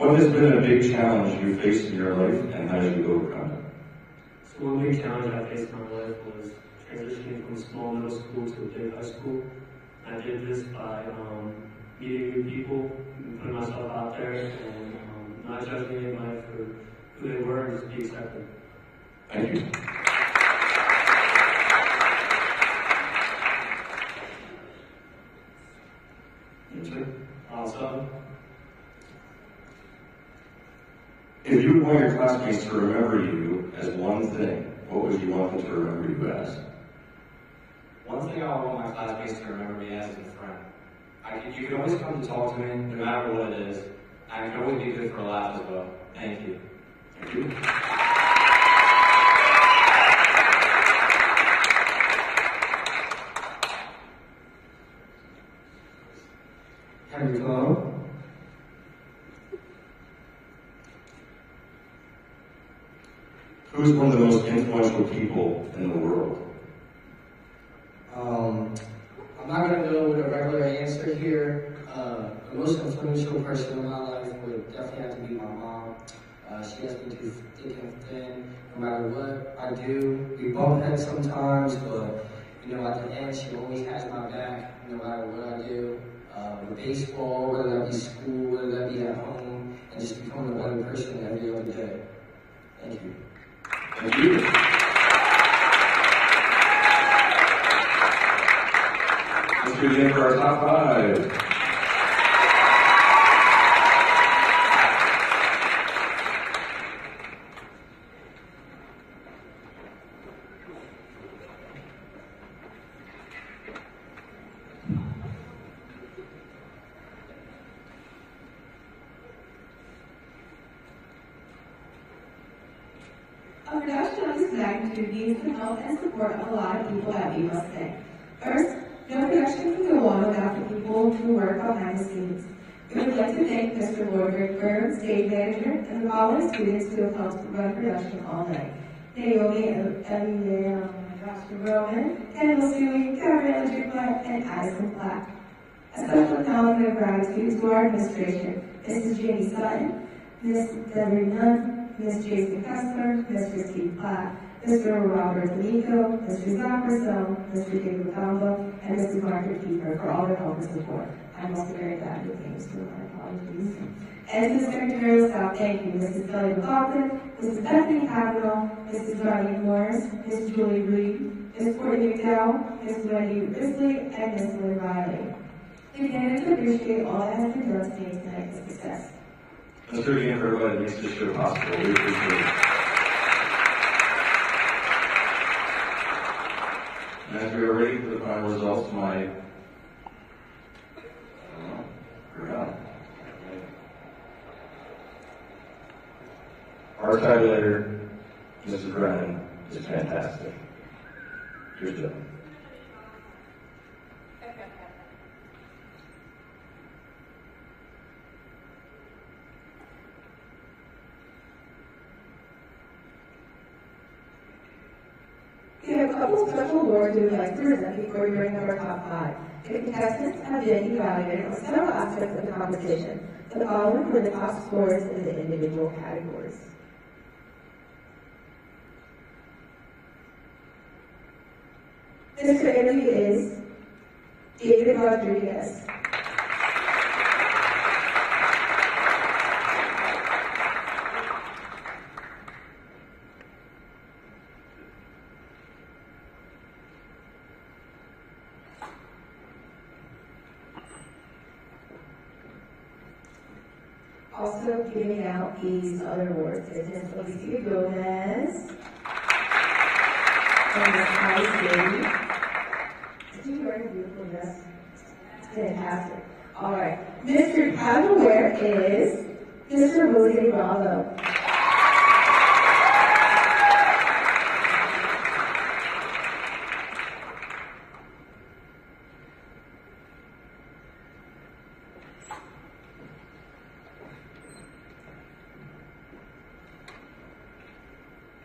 What has been a big challenge you faced in your life and how did you overcome it? So one big challenge I faced in my life was transitioning from small middle school to a big high school. I did this by um, meeting new people, and putting myself out there, and um, not judging anybody for who they were, and just be accepted. Thank you. Answer. Also, If you would want your classmates to remember you as one thing, what would you want them to remember you as? One thing I want my classmates to remember me as is a friend. Can, you can always come to talk to me, no matter what it is. I can always be good for a laugh as well. Thank you. Thank you. Henry Glow, Who is one of the most influential people in the world? Um, I'm not going to go with a regular answer here. Uh, the most influential person in my life would definitely have to be my mom. Uh, she has me through thick and thin. No matter what I do, we bump heads sometimes, but you know, at the end, she always has my back, no matter what I do. Uh, with baseball, whether that be school, whether that be at home, and just becoming a better person every other day. Thank you. Thank you. Let's it for our top five. Students who have helped run production all night. Naomi and gosh, Roman, Kendall Stewie, Karen Dupla, and Addison Black. A special acknowledgement of gratitude to our administration, Mrs. Jamie Sutton, Ms. Debbie Nunn, Ms. Jason Kessler, Mr. Steve Platt, Mr. Robert D'Amico, Mr. Zach Rousseau, Mr. David Combo, and Mrs. Margaret Kiefer for all their help and support. I'm also very bad with names, so my apologies. The Secretary of thank you, Mrs. Kelly McLaughlin, Mrs. Bethany Kavanaugh, Mrs. Darlene Morris, Ms. Julie Reed, Ms. Courtney McDowell, Ms. Wendy Risley, and Ms. Lynn Riley. We can appreciate all that has been done to make tonight's success. Let's do again for everybody that makes this show possible. We appreciate it. And as we are ready for the final results tonight, uh, forgot. Our tabulator, Mrs. Brennan, is fantastic. Good job. We have a couple of special awards we would like to present before we bring up our top five. The contestants have been evaluated on several aspects of the competition. The following were the top scores in the individual categories. Mr. Italy is David Rodriguez. Also giving out these other awards is Ms. Alicia Gomez. And Ms. Bailey. All right. Mr. Casualware is Mr. Jose Bravo.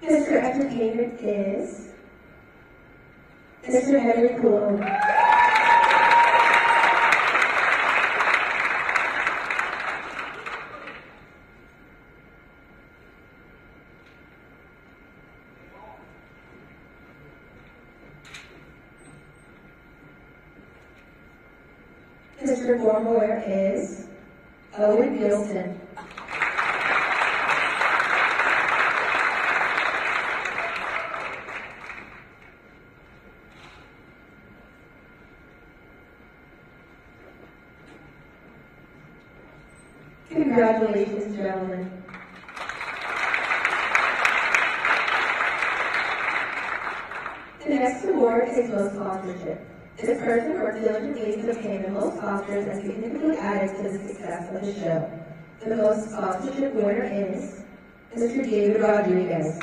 Mr. Entertainment is Mr. Henry Coulomb. Mr. Formware is Owen Nielsen. Congratulations, gentlemen. The next award is most sponsorship. This person worked diligently to obtain the most sponsors and significantly added to the success of the show. The most sponsorship winner is Mr. David Rodriguez.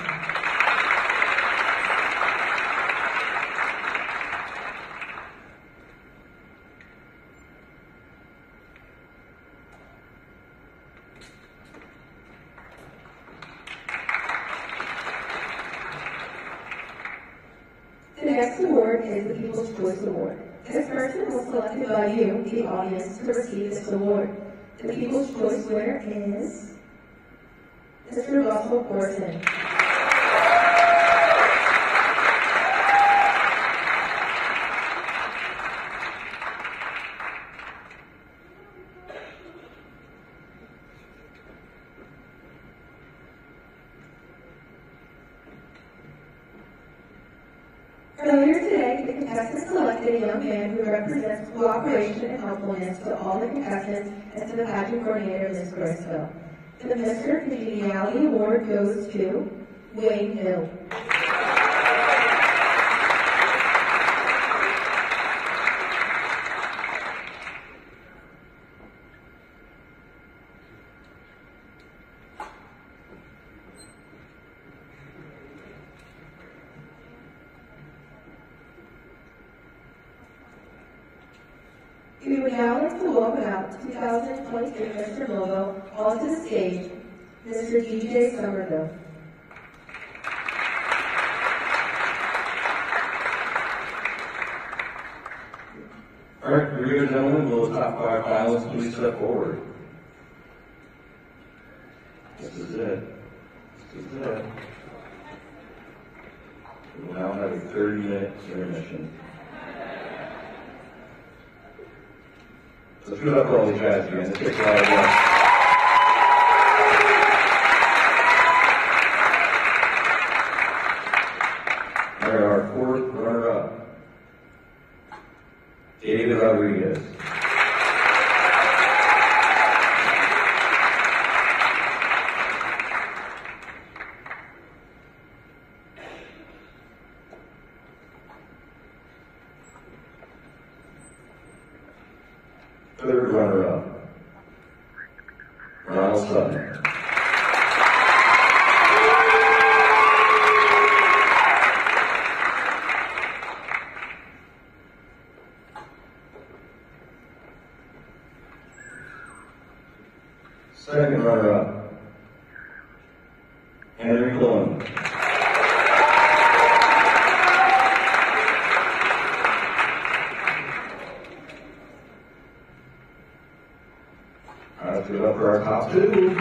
All right, let's give it up for our top two.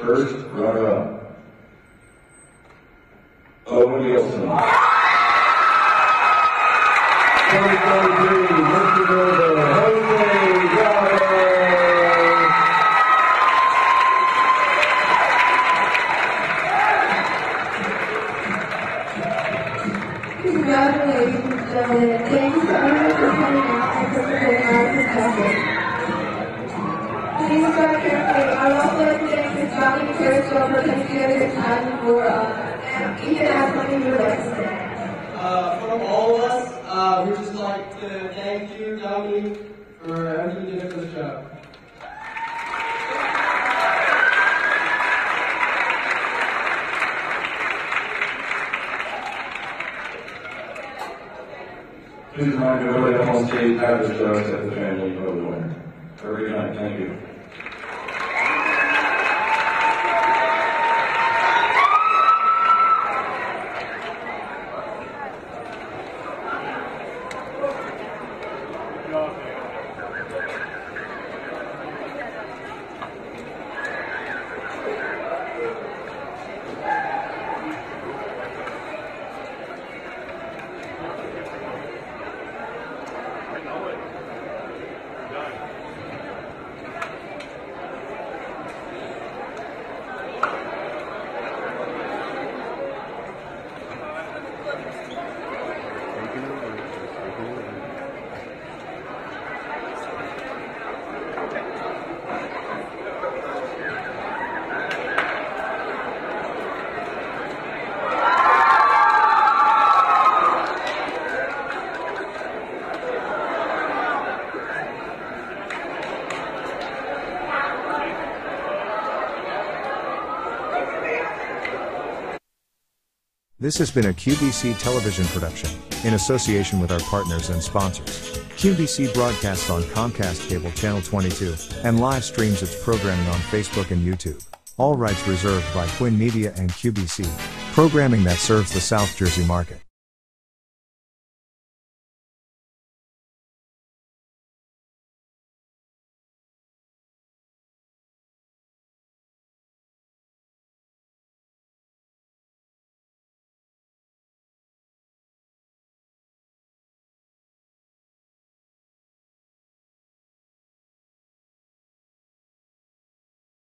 First runner-up. This has been a QBC television production, in association with our partners and sponsors. QBC broadcasts on Comcast Cable Channel 22, and live streams its programming on Facebook and YouTube. All rights reserved by Quinn Media and QBC, programming that serves the South Jersey market.